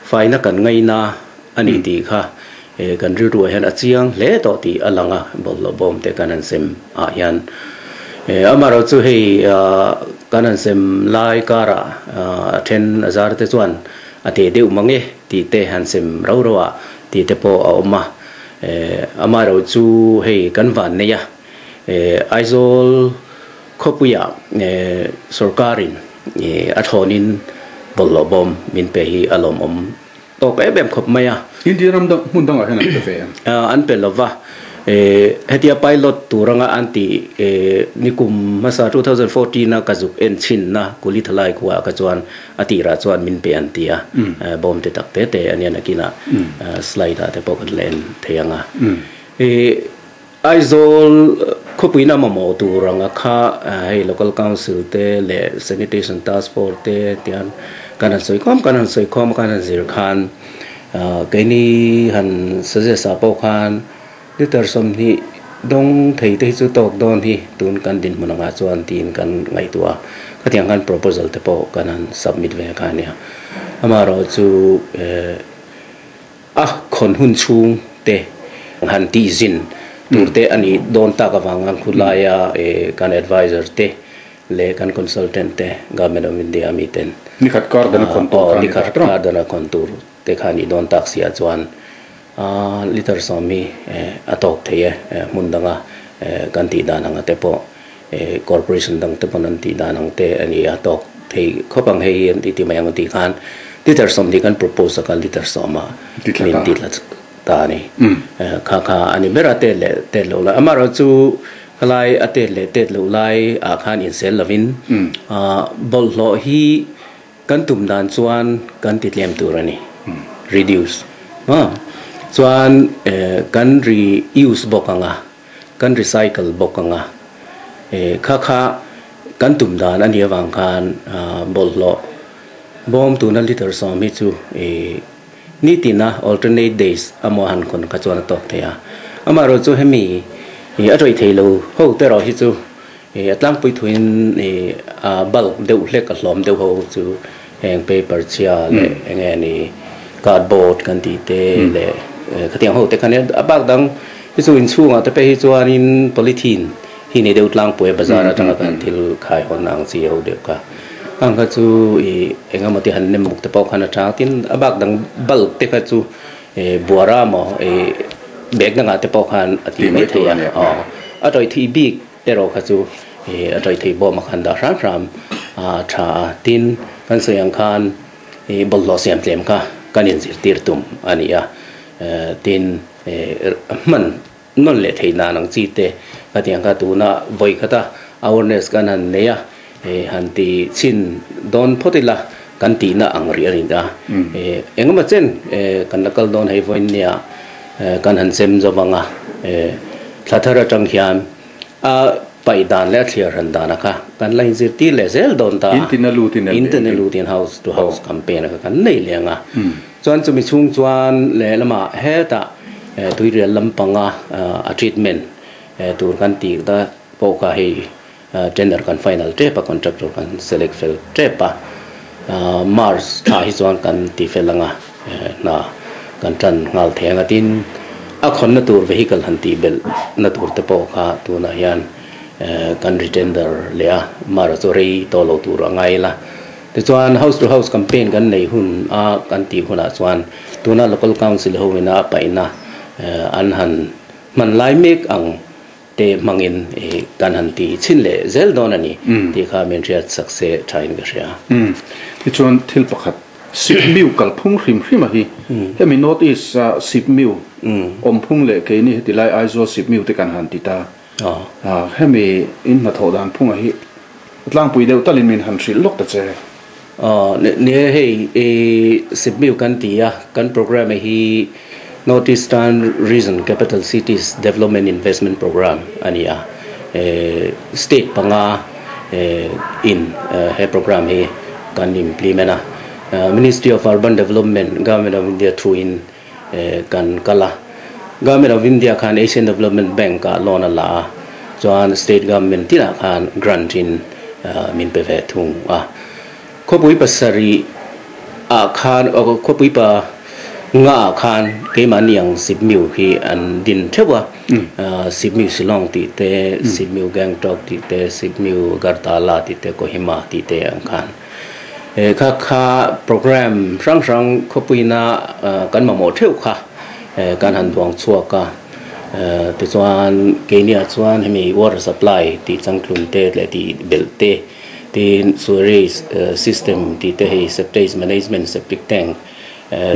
Faina kan ngai na, ani ti kha. Kan ri ru hian achiang le to ti alanga bol lobom te kanan sem a hian amaro chu hei kanan sem lai kara then azar te chuan ate deu mange ti te han sem ro ro a ti te po a oma. Amaro chu hei kan van ne ya aizol khopuya sorkarin athonin bollobom min pe hi alom om. To ke bem khop maya india ram da mun dang a hena te fe an pe lova e hetia pilot turanga anti e nikum masa 2014 na kazuk en chin na kuli thalai kwa ka chuan ati ra chuan min pe antia bom te tak te te ania nakina slide ta te pocket len theyanga e aizol khopuina ma mo turanga kha hei local council te le sanitation task force te tian kanan soi khom kanan soi khom kanan zir khan cái ni hẳn sẽ sẽ sa bao khan đi tờ som hi dong thấy thấy chú tộc don hi tuân kan din mo nga chuan tin kan ngai tua ka tiang kan proposal te po kan an submit ve ka nia ama ro chu a khon hun chung te han ti zin tur te ani don ta ka wang khulaya e kan advisor te le kan consultant te government of india mi ten ni khat kar dana kontur ni khat kar dana kontur te khani don tak sia chuan a litar sami atok theye mundanga ganti danang tepo corporation dang tepo nanti danang te ani atok thei khopang hei en ti ti mayang ti khan litar som ni kan propose ka litar soma min ti lat ta ni kha kha ani mera te le te lo la amaro chu kalai ate le te lo lai a khan in sel lovin a bol lo hi kan tum dan chuan kan ti tlem turani reduce ha chuan kan reuse bokanga kan recycle bokanga e kha kha kan tum dan ani awang khan bol lo. Bom tu na liter so mi chu e ni tina alternate days amo han kon ka chuan tok thea amaro chu hemi e atoi theilo ho te ro hi chu. E atlang pui thuin e bal deu hlek ka hlom deu ho chu heng paper chia le enge ni cardboard kan ti te le ka tiang ho te kan abak dang hi chu in chunga te pe hi chuan in polythene hi ni deu tlang pui bazar atang kan thil khai hon nang chi ho de ka ang ka chu e enga mati han nem muk te pau khana cha tin abak dang bal te ka chu e buara mo e bek na nga te pau khan ati mai the ya a atoi thi big te ro kha chu e atoi thi bo ma khan da ram ram a tin kan sayang khan e siam tlem ka kanin zir tir tum ania ten eh, man non le thei na nang chi te. Ka tiang ka tu na voi khata awareness kan han ne ya. E han ti chin don photila kan ti na ang ri ri da. Hmm. Eh, e engma chen e kan lakal don hei voin ne ya. Kan han sem zawanga thathara tang hian a pai dan le thlir han dana ka. Kan lain zir ti le zel don ta. In tin lu tin in tin lu tin house to house oh. campaign ka kan nei lenga chuan chumi chung chuan le lama he ta tui re lam panga a treatment tur kan ti da po ka he tender kan final te pa contractor kan select fel te pa mars tha hi chuan kan ti felanga na kan tan ngal thenga tin a khon na tur vehicle han ti bel na tur te po ka tu na hian kan retender le a mar zo chori to lo tur angai la te chuan house to house campaign kan nei hun a kan ti huna chuan. Tuna local council ho ina paina an han man lai mek ang te mangin e kan han ti chin le zel don ani. Ti kha men riat sakse thain ga ria um ti chuan thil pakhat sip miu kal phung hrim hrim a hi. Hemi north east sip miu. Om phung le ke ni ti lai aizo sip miu te kan han ti ta. À hemi in na tho dan phung a hi. Tlang pui deu talin min han hril lok ta che เนี่ยเฮ้เอสิบมิวกันตีอะกันโปรแกรมฮี Northeastern Region Capital Cities Development Investment Program อันนี้อะเอสเตทปังอาเออินเอเฮโปรแกรมเฮกัน implement นะ Ministry of Urban Development Government of India through in เอกันกะละ Government of India คัน Asian Development Bank กะลอนะละจวน State Government ที่ละคัน grant in มินเปเวทุงอะ ควบุยปัสรีอาคารเควบุยปะง่าอาคารเกมันยังสิบมิลที่อันดินเทวะสิบมิลสิลองตีเตสิบมิลแกงตอกตีเตสิบมิลกาตาลาตีเตก็หิมาตีเตอังคารเออค่ะค่ะโปรแกรมรังสรังควบุยน่ากันมาหมดเทวค่ะการหันดวงชั่วก็ติจวนเกเนียจวนให้มีวอร์สป라이ติจังกลุ่มเตและติเบลเต tin sewage system ti te hi septic management septic tank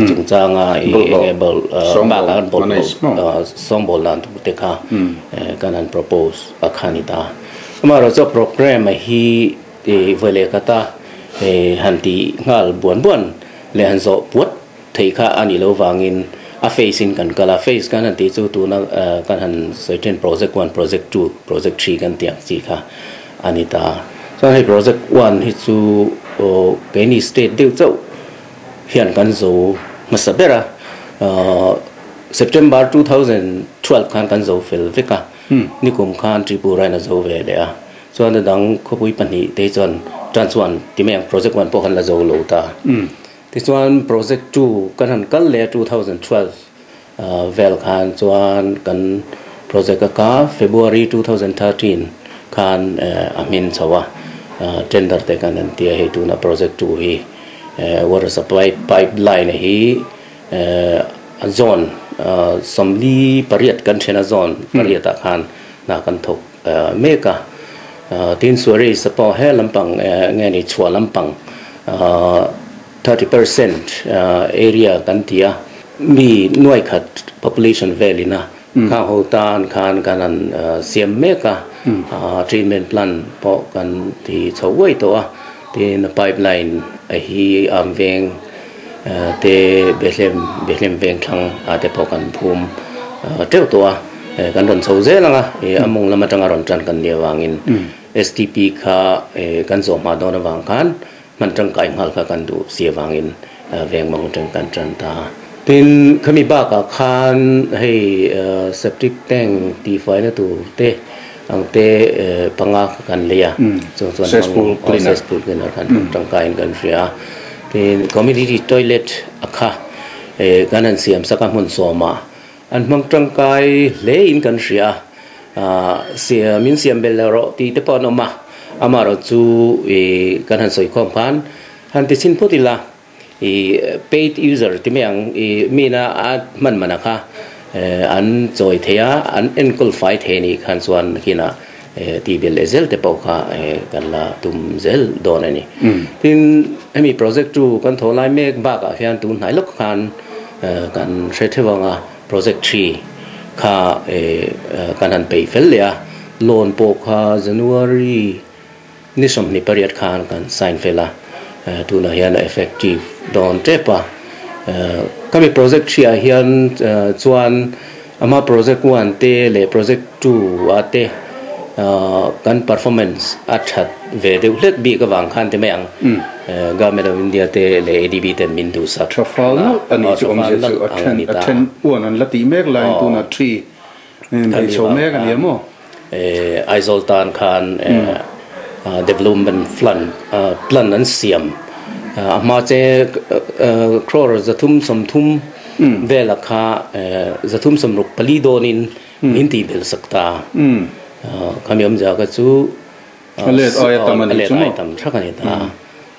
chúng ta nga i bol ba kan bol song bol lan tu te kha kan an propose akhanita amaro cho program hi e vele kata e hanti ngal buan buan le han zo puat thei kha ani lo wangin a face in kan kala face kan ti chu tu na kan han certain project 1 project 2 project 3 kan tiang chi kha anita so hai project 1 hi chu o penny state deu chau hiện kan zo masabera September 2012 khan kan zo fel veka ni kum khan tripura na zo ve le a chuan da dang khopui pani te chuan trans one ti meng project one po khan la zo lo ta. Ti chuan project 2 kan han kal le 2012 vel khan chuan kan project ka February 2013 khan amin chawa tender te kan an tia he tu na project 2 hi water supply pipeline hi zone somli pariat kan thena zone pariat khan na kan thok meka tin suare sapo he lampang nge ni chua lampang 30% area kan tia mi nuai khat population valley na ka ho tan kan kanan siam me ka treatment plan po kan ti chho wei to a tin pipeline a hi am veng te behlem behlem veng thang a te po kan phum teu to a kan ron chho ze la e among lama tanga ron tran kan ne wangin stp kha kan zo ma don wang kan man tang kai ngal kha kan du se wangin veng mong tang kan tran ta tin khami ba ka khan hei septic tank ti fai na tu te ang te panga kan leya so so successful cleaner successful cleaner kan tang kain kan ria tin community toilet akha e kanan siam saka mun soma an mang tang kai le in kan ria a sia min siam bel ro ti te pon ma amaro chu e kanan soi khom phan han ti sin potila e paid user ti meang e mina at man manaka an choi thea an enkol fight he ni khan chuan kina ti bel ezel te pau kha kan la tum zel don ani tin ami project tu kan tholai mek ba ka hian tu nai lok khan kan thewanga project 3 kha kan han pay fel le loan po kha january ni som ni pariat khan kan sign fela tu na hian effective don tepa kami project thria hian chuan ama project 1 te le project 2 ate kan performance athat ve de let bi ka wang khan te me ang. Government of india te le adb te min du sa trafal no ani chu om je chu atten atten one an lati mek line tu na 3 nei so mek ani mo eh aizoltan khan development plan plan an siam ama che crore zathum som thum vela kha zathum som ruk pali donin in ti bel sakta khamyam ja ka chu let oi tam ani chu let tam thakani ta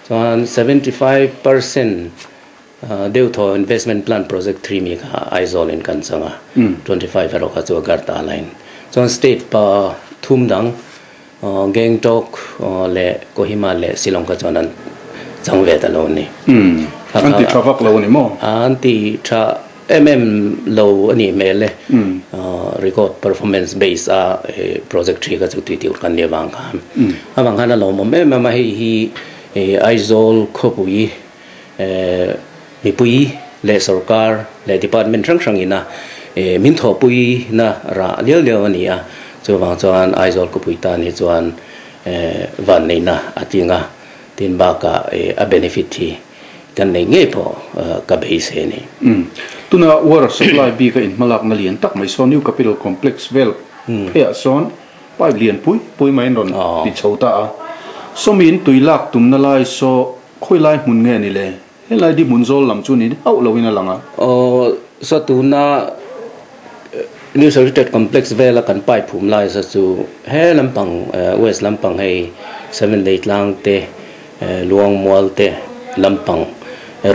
chuan 75% deu tho investment plan project 3 mi kha aizol in kan changa 25 ero kha chu garta line. Chuan state pa thum dang gangtok le kohima le silong ka chuan chang ve ta lo ni anti travak lo ni mo anti tra mm lo ani me le record performance base a project tri ka chu ti ti kan ne wang khan a wang khan lo mo me ma hi hi aizol khopui mi pui le sarkar le department rang rang ina e min tho pui na ra liao liao ania chu wang chuan aizol ko pui ta ni chuan e van nei na atinga tin ba ka a benefit thi kan nei nge po ka bei se ni tuna water supply bi ka in malak na lian tak mai so new capital complex vel he son pai lian pui pui mai ron ti chota a so min tuilak tum na lai so khoi lai mun nge ni le he lai di mun zol lam chu ni au lo ina langa o so tu na new secretariat complex vela kan pai phum lai sa chu he lampang west lampang hei seven eight lang te luang mual te lampang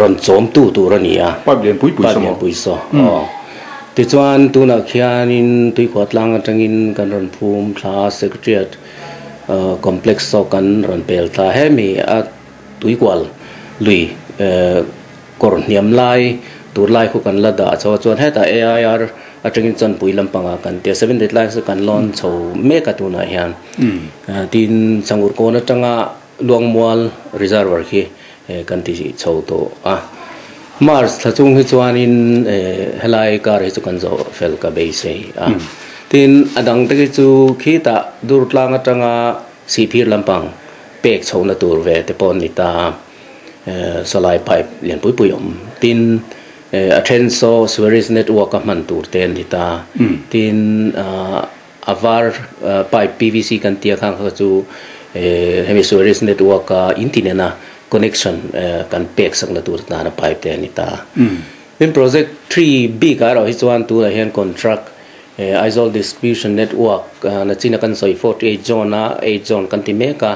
ron chom tu tu ra ni a pa lian pui pui so pui so ti chuan tu na khianin tui khot lang atangin kan ron phum thla secretariat complex so kan ron pel ta he mi a tui kwal lui kor niam lai tur lai khu kan la da chaw chuan he ta AIR atangin chan pui lampanga kan te 7 date lai kan lon chho me ka tu na hian tin sangur ko na tanga luang mual reservoir khi kan ti chho to a mars tha chung hi chuan in helai kar hi chu kan zo fel ka be se a tin adang te chu khi ta dur tlang atanga si phir lampang pek chho na tur ve te pon ni ta solai pipe lian pui pui om tin a then so sewerage network man tur ten ni ta tin avar pipe pvc kan tia khang kha chu hemi sewerage network ka intinena connection kan pek sak na tur ta na pipe te ni ta. In project 3 b ka ro hi chuan tu la hian contract. Aizol distribution network na china kan soi 48 zone na 8 zone kan ti me ka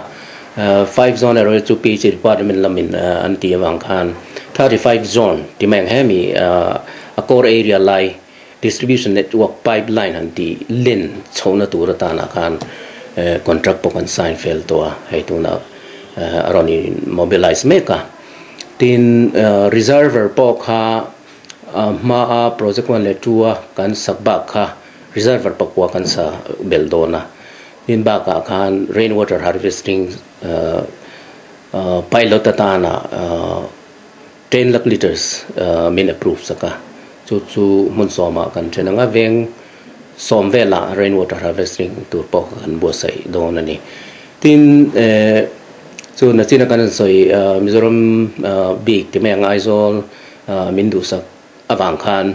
5 zone ero chu chi department lamin an ti awang khan. 35 zone ti meng hemi a core area lai distribution network pipeline han ti lin chona tur ta na khan Eh, contract po kan sign fail to ah. hai tu na eh, aroni mobilize meka tin eh, reserver po kha ah, ma a project one, le tua ah, kan sakba kha reservoir pakwa kan sa beldona tin ba ka khan rainwater harvesting pilot tatana na 10 lakh liters min approve saka chu chu mun soma kan. Chenanga veng som vela rainwater harvesting tur po kan bo sai don ni tin eh, so na china kan soi uh, mizoram eh, big ti meng aizol eh, mindu sak avang khan.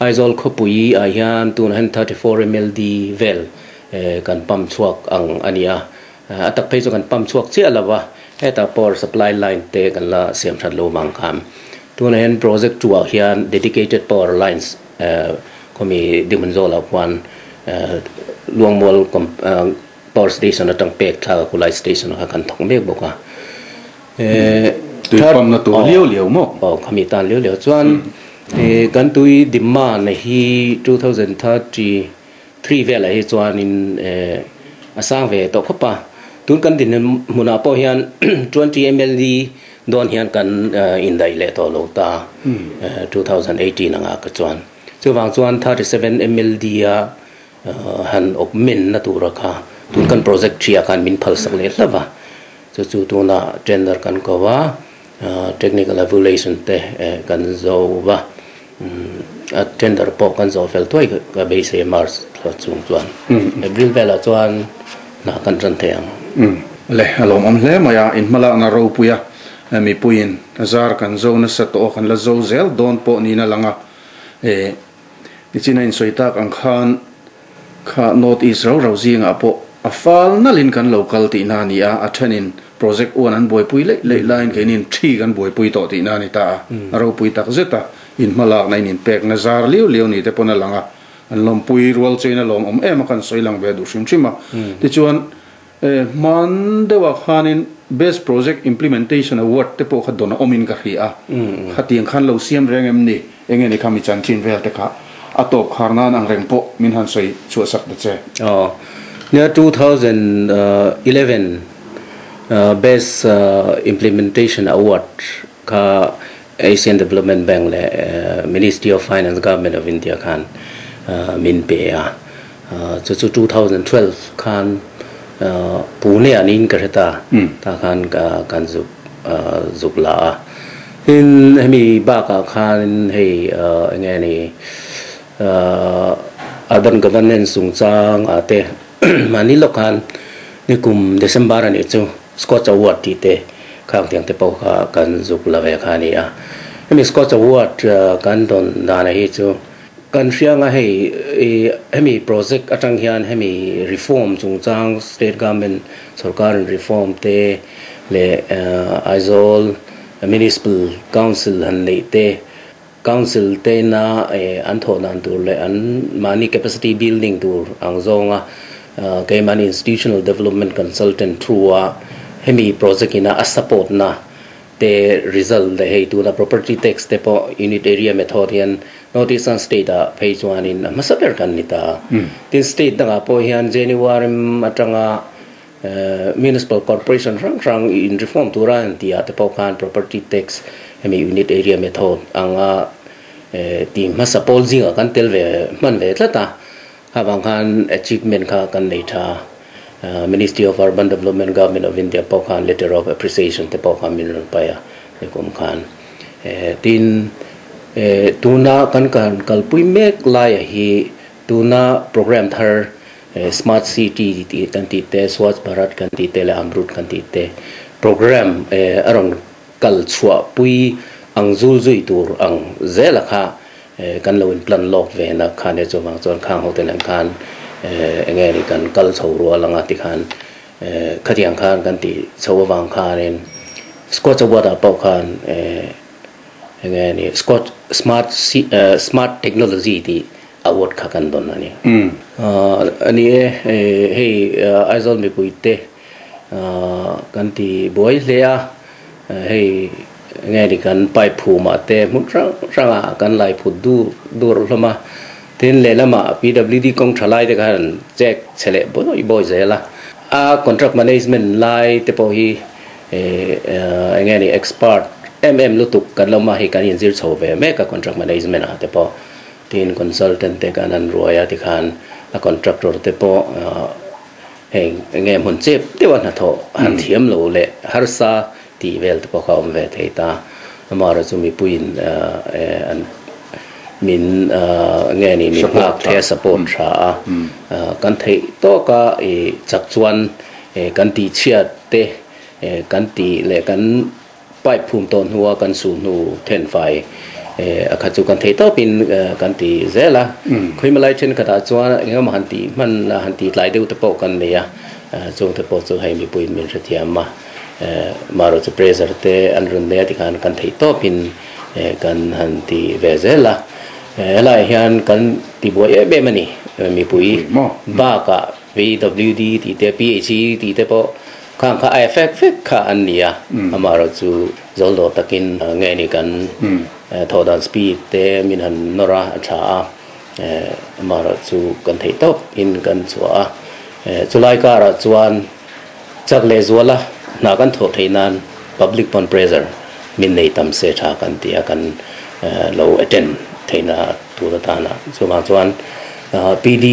Aizol khopui a hian tun han 34 mld vel kan pam chuak ang ania. Atak pe chu kan pam chuak che alawa eta power supply line te kan la siam that lo mang kham. Tun hen project chuak hian dedicated power lines uh, komi dimunzol a kwan uh, luang mol uh, power station atang pek tha kulai station ha kan thong mek boka. Eh tui pam na tu liu liu mo. Oh kami tan liu liu chuan eh kan tui dimma na hi 2033 vela hi chuan in eh asang ve to khopa tun kan din muna po hian 20 ml don hian kan in dai le to lo ta. 2018 anga ka chuan chu wang chuan 37 mld a uh, han op min na tu ra kha. Tun kan project thia kan min phal sak le lawa chu chu tu na tender kan ko wa uh, technical evaluation te eh, kan zo wa a tender po kan zo fel toy ka be se mars lo chung chuan april vela chuan na kan ran te ang. Mm. Le alom am le maya in mala na ro puya eh, mi puin azar kan zo na sa to kan la zo zel don po ni na langa. E ni china in soitak ang khan kha north east ro ro zing a po. A fal na lin kan local ti na ni a athanin project one an boy pui le le line ke nin thi kan boy pui to ti na ni ta ro pui tak zeta in malak na in pek na zar liu liu ni te pona langa an lom pui rual chain lom om em kan soilang ve du shim chima ti chuan man dewa khanin best project implementation award te po kha dona omin ka hi a. Khatiang khan lo siam reng em ni enge ni khami chan chin vel te kha atop kharna nang reng po min han soi chu sak de che oh near 2011 uh, best uh, implementation award ka asian development bank le uh, ministry of finance government of india khan uh, min pe a uh, chu chu 2012 khan uh, pune anin ka ta ta khan ka kan zu uh, zuk la tin hemi ba ka khan hei nge ni adan gadan nen sung chang ate mani lokan ni kum december ani chu scotch award ti te khang tiang te pau kha kan zuk la ve kha ni a mi scotch award kan don da na hi chu kan nga hei hemi project atang hian hemi reform chung chang state government sarkar reform te le aizol municipal council han nei te council te na an tho nan tur le an mani capacity building tur ang zonga ke mani institutional development consultant through hemi project ina a support na te result le hei tu na. Property tax te po unit area method hian notice an state a phase 1 in masaper kan nita tin state da po hian january atanga uh, municipal corporation rang rang in reform tu ran ti at po kan property tax hemi unit area method anga di masa polzi ka kan telwe manwe tlata habang kan achievement ka kan nei tha. Uh, Ministry of urban development government of india po kan letter of appreciation te po kan min pa ya nikum kan eh, tin eh, tuna kan kan kalpui mek la hi tuna program thar eh, smart city kan ti te swachh bharat kan ti te la amrut kan ti te. Program arong kal chua pui ang zul zui tur ang ze la kha eh, kan lo in plan lok ve na kha ne chu mang chon khang ho te lang khan eh, nge ni kan kal chho ro la nga ti khan eh, kha tiang khan kan ti chho wang kha ren scotch wa da pau khan nge ni scotch smart smart technology ti award kha kan don mm. ah, ani ani he aizol me puite kan ah, ti boy le ya hey nghe đi kan pai phu ma te mu rang rang kan lai phu du dur lama tin le lama pwd kong thalai de kan check chele boy boy zela a contract management lai te po hi. Nghe đi expert mm lu tuk kan lama hi kan yin zir chho ve me ka contract management a te po tin consultant te kan an roya ti khan a contractor te po heng nghe mun chep te wa na tho han thiam lo le har sa ti vel te pokaw ve te ta mara chu mi puin an min nge ni mi phak the support tha kan thei to ka e chak chuan kan ti chia te kan ti le kan pai phum ton huwa kan su nu ten fai. A kha chu kan thei to pin kan ti zela. Khoi malai chen ka ta chuan engam han ti man han ti tlai deu te po kan ne ya chung te po chu hai mi puin min rathiam ma maro pressure te an run ne ti khan kan thei to pin kan han ti vezela lai hian kan ti boi e be mani mi pui ba ka vwd ti te phd ti te po khang kha effect fik kha an nia amaro chu zoldo takin nge ni kan thodan speed te min han nora tha amaro chu kan thei to in kan chua chulai ka ra chuan chak le zuala na kan tho thei nan public pon pressure min nei tam se tha kan tia kan lo attend theina tu da ta na so ma chuan pd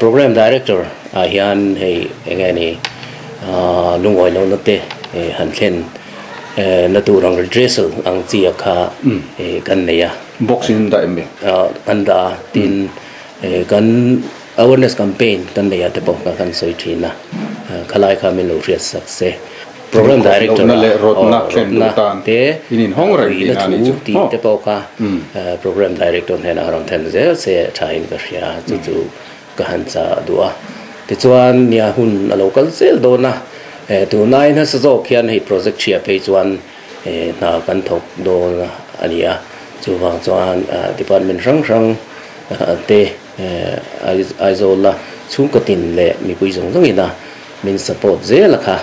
program director a hian hei enga ni lungoi lo na te han thlen na tu rang redressal ang chi kha kan nei ya boxing da embe kan da tin kan awareness campaign tan ya te pok kan soi thina ah, khalai kha min lo ria sak se. Program director na le rot na rotna oh, na tan te inin hong ra ri na chu. ti oh. te pok ka hmm. ah, program director ne na ron ten ze se thain ka ria hmm. chu chu ka han cha dua. Te chuan nia hun a local sel do na. Eh, tu nai na sa zo khian hei project chia pe chuan eh, na kan thok do na ania chu wang chuan ah, department rang rang te aizola chung ko tin le mi pui zong zong ina min support ze la kha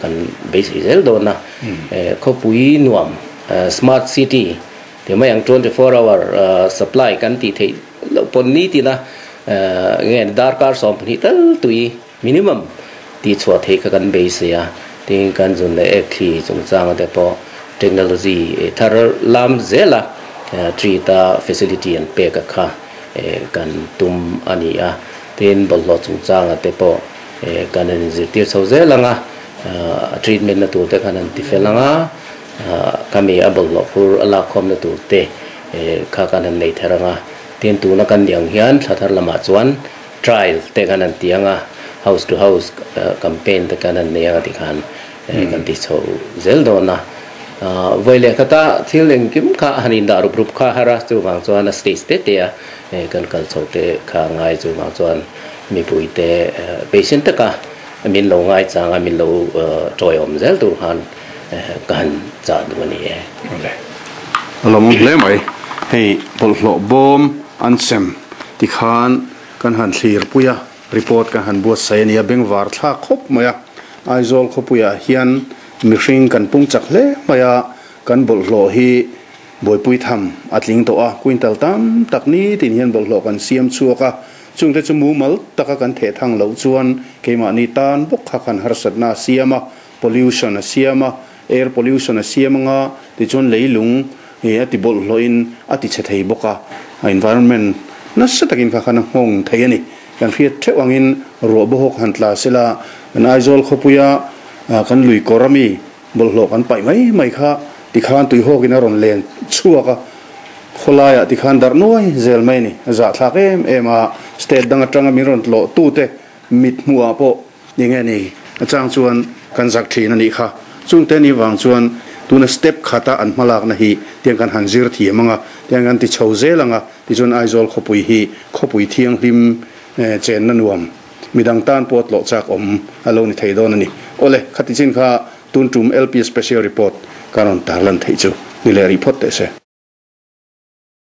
kan base zel do na ko pui nuam smart city te ma yang 24 hour supply kan ti the pon ni ti na nge dar kar som ni tal tui minimum ti chwa the ka kan base ya ting kan zun le ek khi chung chang de po technology thar lam zela tree ta facility and pe ka kha kan tum ani a. Ten bol lo chung chang te po kanan zirtir sau ze langa treatment na tu te kanan ti fe langa kami abol lo pur ala khom na tur te kha kan han nei theranga tin tu na kan diang hian thathar lama chuan trial te kan an tianga house to house campaign te kan an nei ti khan kan ti so zel do na với lẽ kata thiếu lên kim kha hanin daru group kha hara chu wang chuan a state state te a kan kal chho te kha ngai chu wang chuan mi pui te patient ta ka min lo ngai changa min lo troi om zel tur han kan cha du ni e lom le mai hei bol hlo bom an sem ti khan kan han thlir puya à. report kan han buat sai ni à, beng war tha khop maya à. aizol khopuya hian mihring kan pung chak le maya kan bol hlo hi boi pui tham atling to a quintal tam tak ni tin hian bol hlo kan siam chuaka chung te chu mu mal taka kan the thang lo chuan. Keima ni tan bok kha kan har sat na siama pollution a siama air pollution a siama nga. Ti chon leilung he ati bol hloin ati che thei boka environment na sa takin kha kan hong thei ani kan fiat thewangin ro bo hok han tla sela kan aizol khopuya kan lui korami bol hlo kan pai mai mai kha. ที่ขันตุยโฮกินอรอนเลนชั่วก็ขลาที่ขันดารน้อยเซลไม่นี่จัดทักเอ็มเอ็มอาสเตทดังจังมีรอนโลตู้เตมิดมัวโปยังไงนี่อาจารย์ชวนกันสักทีนั่นนี่ค่ะซึ่งเทนี่วังชวนตัวนั้นสเต็ปขาตาอันมาลากนะฮีเตียงกันหันซีร์ทีมังอะเตียงกันติชาวเซลังอะที่ชวนไอโซอลขบุยฮีขบุยเทียงริมเอเจนนันวมมีดังต้านปวดหลจากอมอารมณ์ในไทยโดนนี่โอเลขัดที่ชินค่ะตุนจุ่มเอลพีสเปเชียลรีพอร์ต thei chu ni le report te se